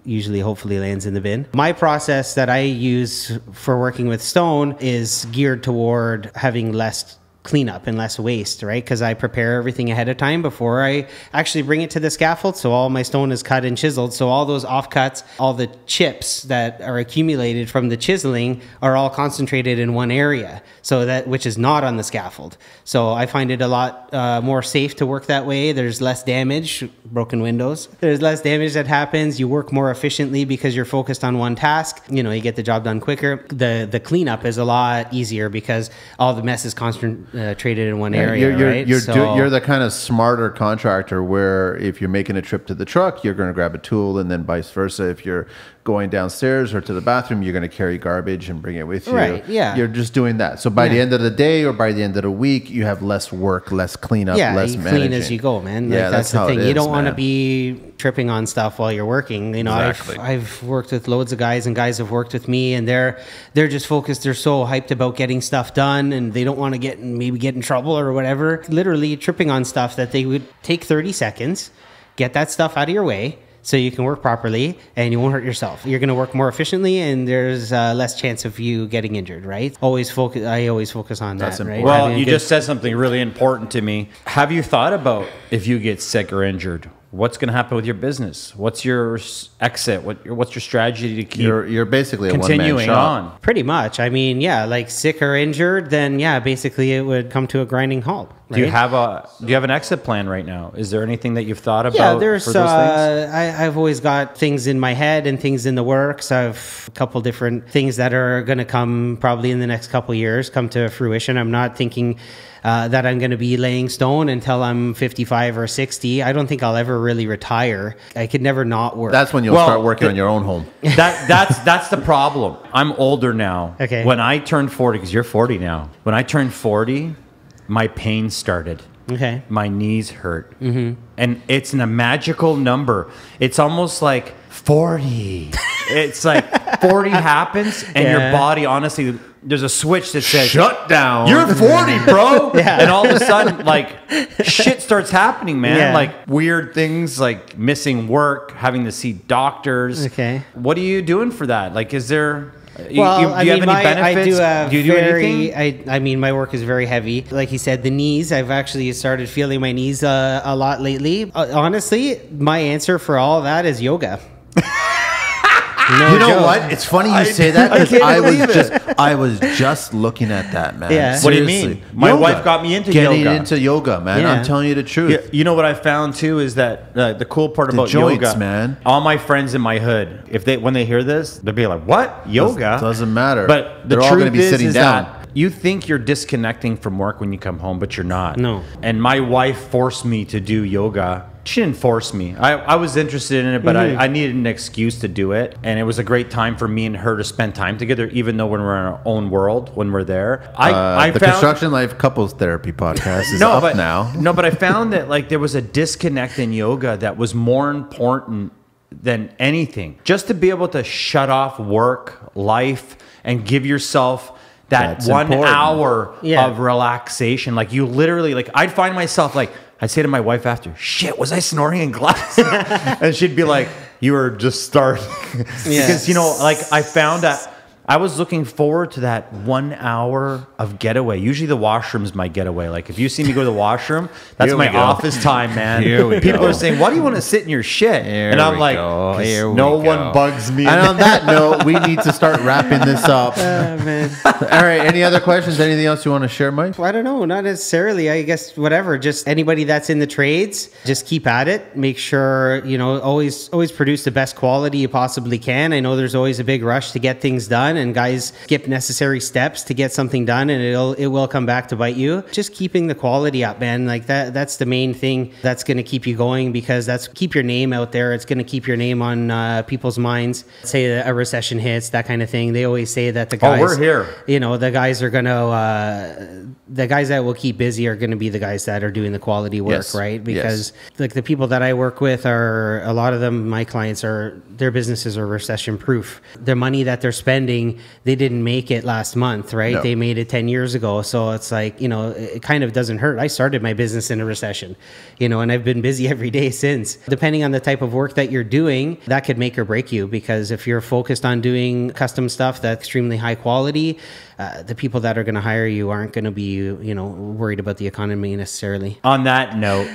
A: usually hopefully lands in the bin. My process that I use for working with stone is geared toward having less cleanup and less waste, right? Because I prepare everything ahead of time before I actually bring it to the scaffold. So all my stone is cut and chiseled. So all those offcuts, all the chips that are accumulated from the chiseling are all concentrated in one area. So that which is not on the scaffold. So I find it a lot uh, more safe to work that way. There's less damage, broken windows. There's less damage that happens. You work more efficiently because you're focused on one task. You know, you get the job done quicker. The the cleanup is a lot easier because all the mess is concentrated Uh, in one area,
C: you're, you're,
A: right?
C: You're,
A: So-
C: do, you're the kind of smarter contractor where if you're making a trip to the truck, you're going to grab a tool, and then vice versa. If you're going downstairs or to the bathroom, you're going to carry garbage and bring it with you.
A: Right, yeah.
C: You're just doing that. So by the end of the day or by the end of the week, you have less work, less cleanup,
A: yeah,
C: less
A: you
C: managing.
A: clean as you go, man. Like,
C: Yeah,
A: that's,
C: that's
A: the
C: how it
A: thing. you don't want to be tripping on stuff while you're working. You know,
C: Exactly.
A: I've I've worked with loads of guys, and guys have worked with me, and they're they're just focused. They're so hyped about getting stuff done, and they don't want to get in, maybe get in trouble or whatever. Literally tripping on stuff that they would take 30 seconds, get that stuff out of your way. So you can work properly and you won't hurt yourself. You're going to work more efficiently, and there's uh, less chance of you getting injured. Right? Always focus. I always focus on
C: That's
A: that. Right?
B: Well,
A: Having
B: you just said something really important to me. Have you thought about if you get sick or injured, what's going to happen with your business? What's your exit? What what's your strategy to keep
C: You're, you're basically a one man
B: continuing
C: shop.
B: on?
A: Pretty much. I mean, yeah, like sick or injured, then yeah, basically it would come to a grinding halt. Right?
B: Do you have a do you have an exit plan right now? Is there anything that you've thought about?
A: yeah, there's.
B: for those things?
A: Uh, I, I've always got things in my head and things in the works. I've a couple different things that are going to come probably in the next couple years come to fruition. I'm not thinking. Uh, that I'm going to be laying stone until I'm 55 or 60. I don't think I'll ever really retire. I could never not work.
C: That's when you'll
B: Well,
C: start working
B: the-
C: on your own home.
B: that that's that's the problem. I'm older now.
A: Okay.
B: When I turned 40, because you're 40 now. When I turned 40, my pain started.
A: okay.
B: My knees hurt, mm-hmm. and it's a magical number. It's almost like 40. it's like 40 happens, and your body honestly. There's a switch that says
C: Shut down.
B: You're 40, bro.
A: Yeah.
B: And all of a sudden, like, shit starts happening, man.
A: Yeah.
B: Like, weird things like missing work, having to see doctors.
A: Okay.
B: What are you doing for that? Like, is there. you-
A: Well,
B: you, do
A: I
B: you
A: mean,
B: have any
A: my,
B: benefits?
A: I do have
B: do you do
A: very,
B: anything?
A: I, I mean, my work is very heavy. Like he said, the knees. I've actually started feeling my knees uh, a lot lately. Uh, honestly, my answer for all that is yoga. No
C: You know
A: joke.
C: what? It's funny you say that because
B: can't
C: I, was
B: believe it.
C: just I was just looking at that man.
A: Yeah.
B: What do you mean? My wife got me into
C: Getting
B: yoga.
C: into yoga, man.
A: Yeah.
C: I'm telling you the truth.
B: Yeah, you know what I found too is that uh, the cool part
C: The
B: about
C: joints,
B: yoga,
C: man.
B: All my friends in my hood, if they when they hear this, they'll be like, "What yoga?"
C: doesn't matter.
B: But the
C: They're all
B: truth
C: gonna be
B: is,
C: sitting
B: is
C: down.
B: that you think you're disconnecting from work when you come home, but you're not.
A: No.
B: And my wife forced me to do yoga. She didn't force me. I, I was interested in it, but
A: Mm-hmm.
B: I, I needed an excuse to do it. And it was a great time for me and her to spend time together, even though when we're in our own world, when we're there. I,
C: Uh,
B: I
C: the
B: found,
C: Construction Life Couples Therapy Podcast is
B: no,
C: up
B: but
C: now.
B: no, but I found that like there was a disconnect in yoga that was more important than anything. Just to be able to shut off work, life, and give yourself that
C: That's
B: one
C: important.
B: hour
A: Yeah.
B: of relaxation. Like you literally, like I'd find myself like I'd say to my wife after, "Shit, was I snoring in class?" and she'd be like, "You were just starting," because you know, like I found that. I was looking forward to that one hour of getaway. Usually, the washroom's my getaway. Like, if you see me go to the washroom, that's my
D: go.
B: office time, man.
D: Here we
B: People
D: go.
B: are saying, "Why do you want to sit in your shit?"
D: Here
B: and I'm like,
D: Here we
B: "No
D: go."
B: one bugs me."
C: And on that note, we need to start wrapping this up.
A: Oh, man.
C: All right. Any other questions? Anything else you want to share, Mike?
A: I don't know, not necessarily. I guess whatever. Just anybody that's in the trades, just keep at it. Make sure you know always always produce the best quality you possibly can. I know there's always a big rush to get things done, and guys skip necessary steps to get something done, and it'll it will come back to bite you. Just keeping the quality up, man. Like that that's the main thing that's going to keep you going because that's keep your name out there. It's going to keep your name on uh, people's minds. Say a recession hits, that kind of thing. They always say that the guys Oh,
B: we're here.
A: you know the guys are gonna uh, the guys that will keep busy are gonna be the guys that are doing the quality work
C: Yes.
A: right
C: Yes.
A: because like the people that i work with are a lot of them my clients are their businesses are recession proof. Their money that they're spending they didn't make it last month right?
C: No.
A: they made it 10 years ago. So it's like you know it kind of doesn't hurt. I started my business in a recession you know and i've been busy every day since. Depending on the type of work that you're doing that could make or break you because if you're focused on doing custom stuff that's extremely high quality uh, the people that are going to hire you aren't going to be you know worried about the economy necessarily.
B: On that note,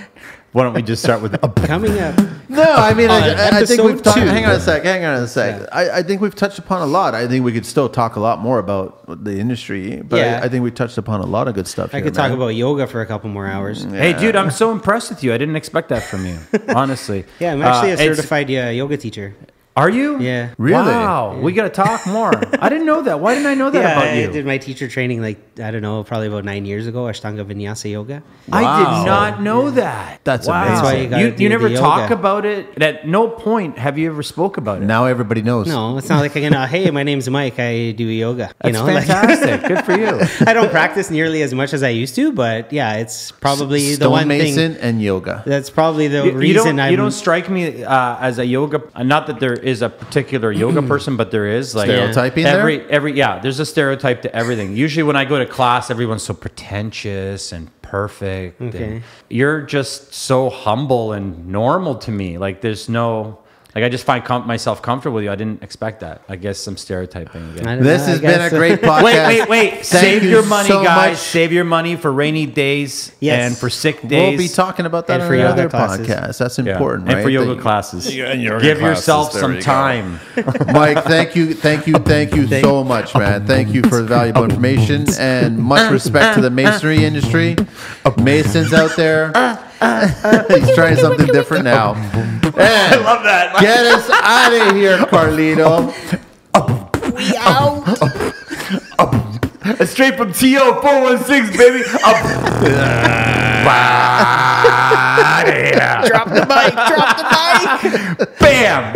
B: why don't we just start with
A: coming up
C: No, I mean, I, I think we've talked. Hang on a sec. Hang on a sec. I, I think we've touched upon a lot. I think we could still talk a lot more about the industry, but
A: Yeah.
C: I, I think we touched upon a lot of good stuff.
A: i
C: here,
A: could talk about yoga for a couple more hours
B: Hey, dude, I'm so impressed with you. I didn't expect that from you, honestly.
A: yeah i'm actually
B: Uh,
A: a certified uh, yoga teacher
B: Are you?
A: Yeah.
C: Really?
B: Wow. We got to talk more. I didn't know that. Why didn't I know that
A: yeah,
B: about
A: I
B: you?
A: I did my teacher training like I don't know, probably about nine years ago. Ashtanga Vinyasa Yoga.
C: Wow.
B: I did not know that.
C: That's
B: wow.
C: amazing. That's why
A: you
B: you, you never talk
A: yoga.
B: about it. And at no point have you ever spoke about it.
C: Now everybody knows.
A: No, it's not like I'm gonna. Hey, my name's Mike. I do yoga. You
B: That's
A: know, like-
B: fantastic. Good for you.
A: I don't practice nearly as much as I used to, but yeah, it's probably the
C: Stone
A: one
C: Mason
A: thing.
C: and yoga.
A: That's probably the
B: You, you
A: reason
B: don't,
A: I'm.
B: you don't strike me uh, as a yoga. uh, Not that there is a particular yoga person, but there is like
C: Stereotyping there?
B: every every yeah. There's a stereotype to everything. Usually, when I go to class, everyone's so pretentious and perfect. and
A: Okay.
B: you're just so humble and normal to me. Like there's no. Like I just find com- myself comfortable with you. I didn't expect that. I guess some stereotyping again.
C: This
A: know,
C: has been a great podcast.
B: Wait, wait, wait!
C: Thank
B: Save
C: you
B: your money,
C: so
B: guys.
C: much.
B: Save your money for rainy days
A: Yes.
B: and for sick days.
C: We'll be talking about that
A: And
C: on
A: for
C: the
A: yoga
C: other
A: classes.
C: podcast. That's
B: Yeah.
C: important,
B: and
C: right?
B: for yoga
C: That-
B: classes.
D: Yeah, and yoga
B: Give
D: classes,
B: yourself
D: there
B: some
D: you
B: time.
C: Mike, thank you, thank you, thank you so much, man. Thank you for the valuable information and much respect to the masonry industry. Masons out there. He's trying something different now. I
B: love that.
C: Get us out of here, Carlito.
B: Straight from TO 416, baby.
A: Drop the mic. Drop the mic.
B: Bam.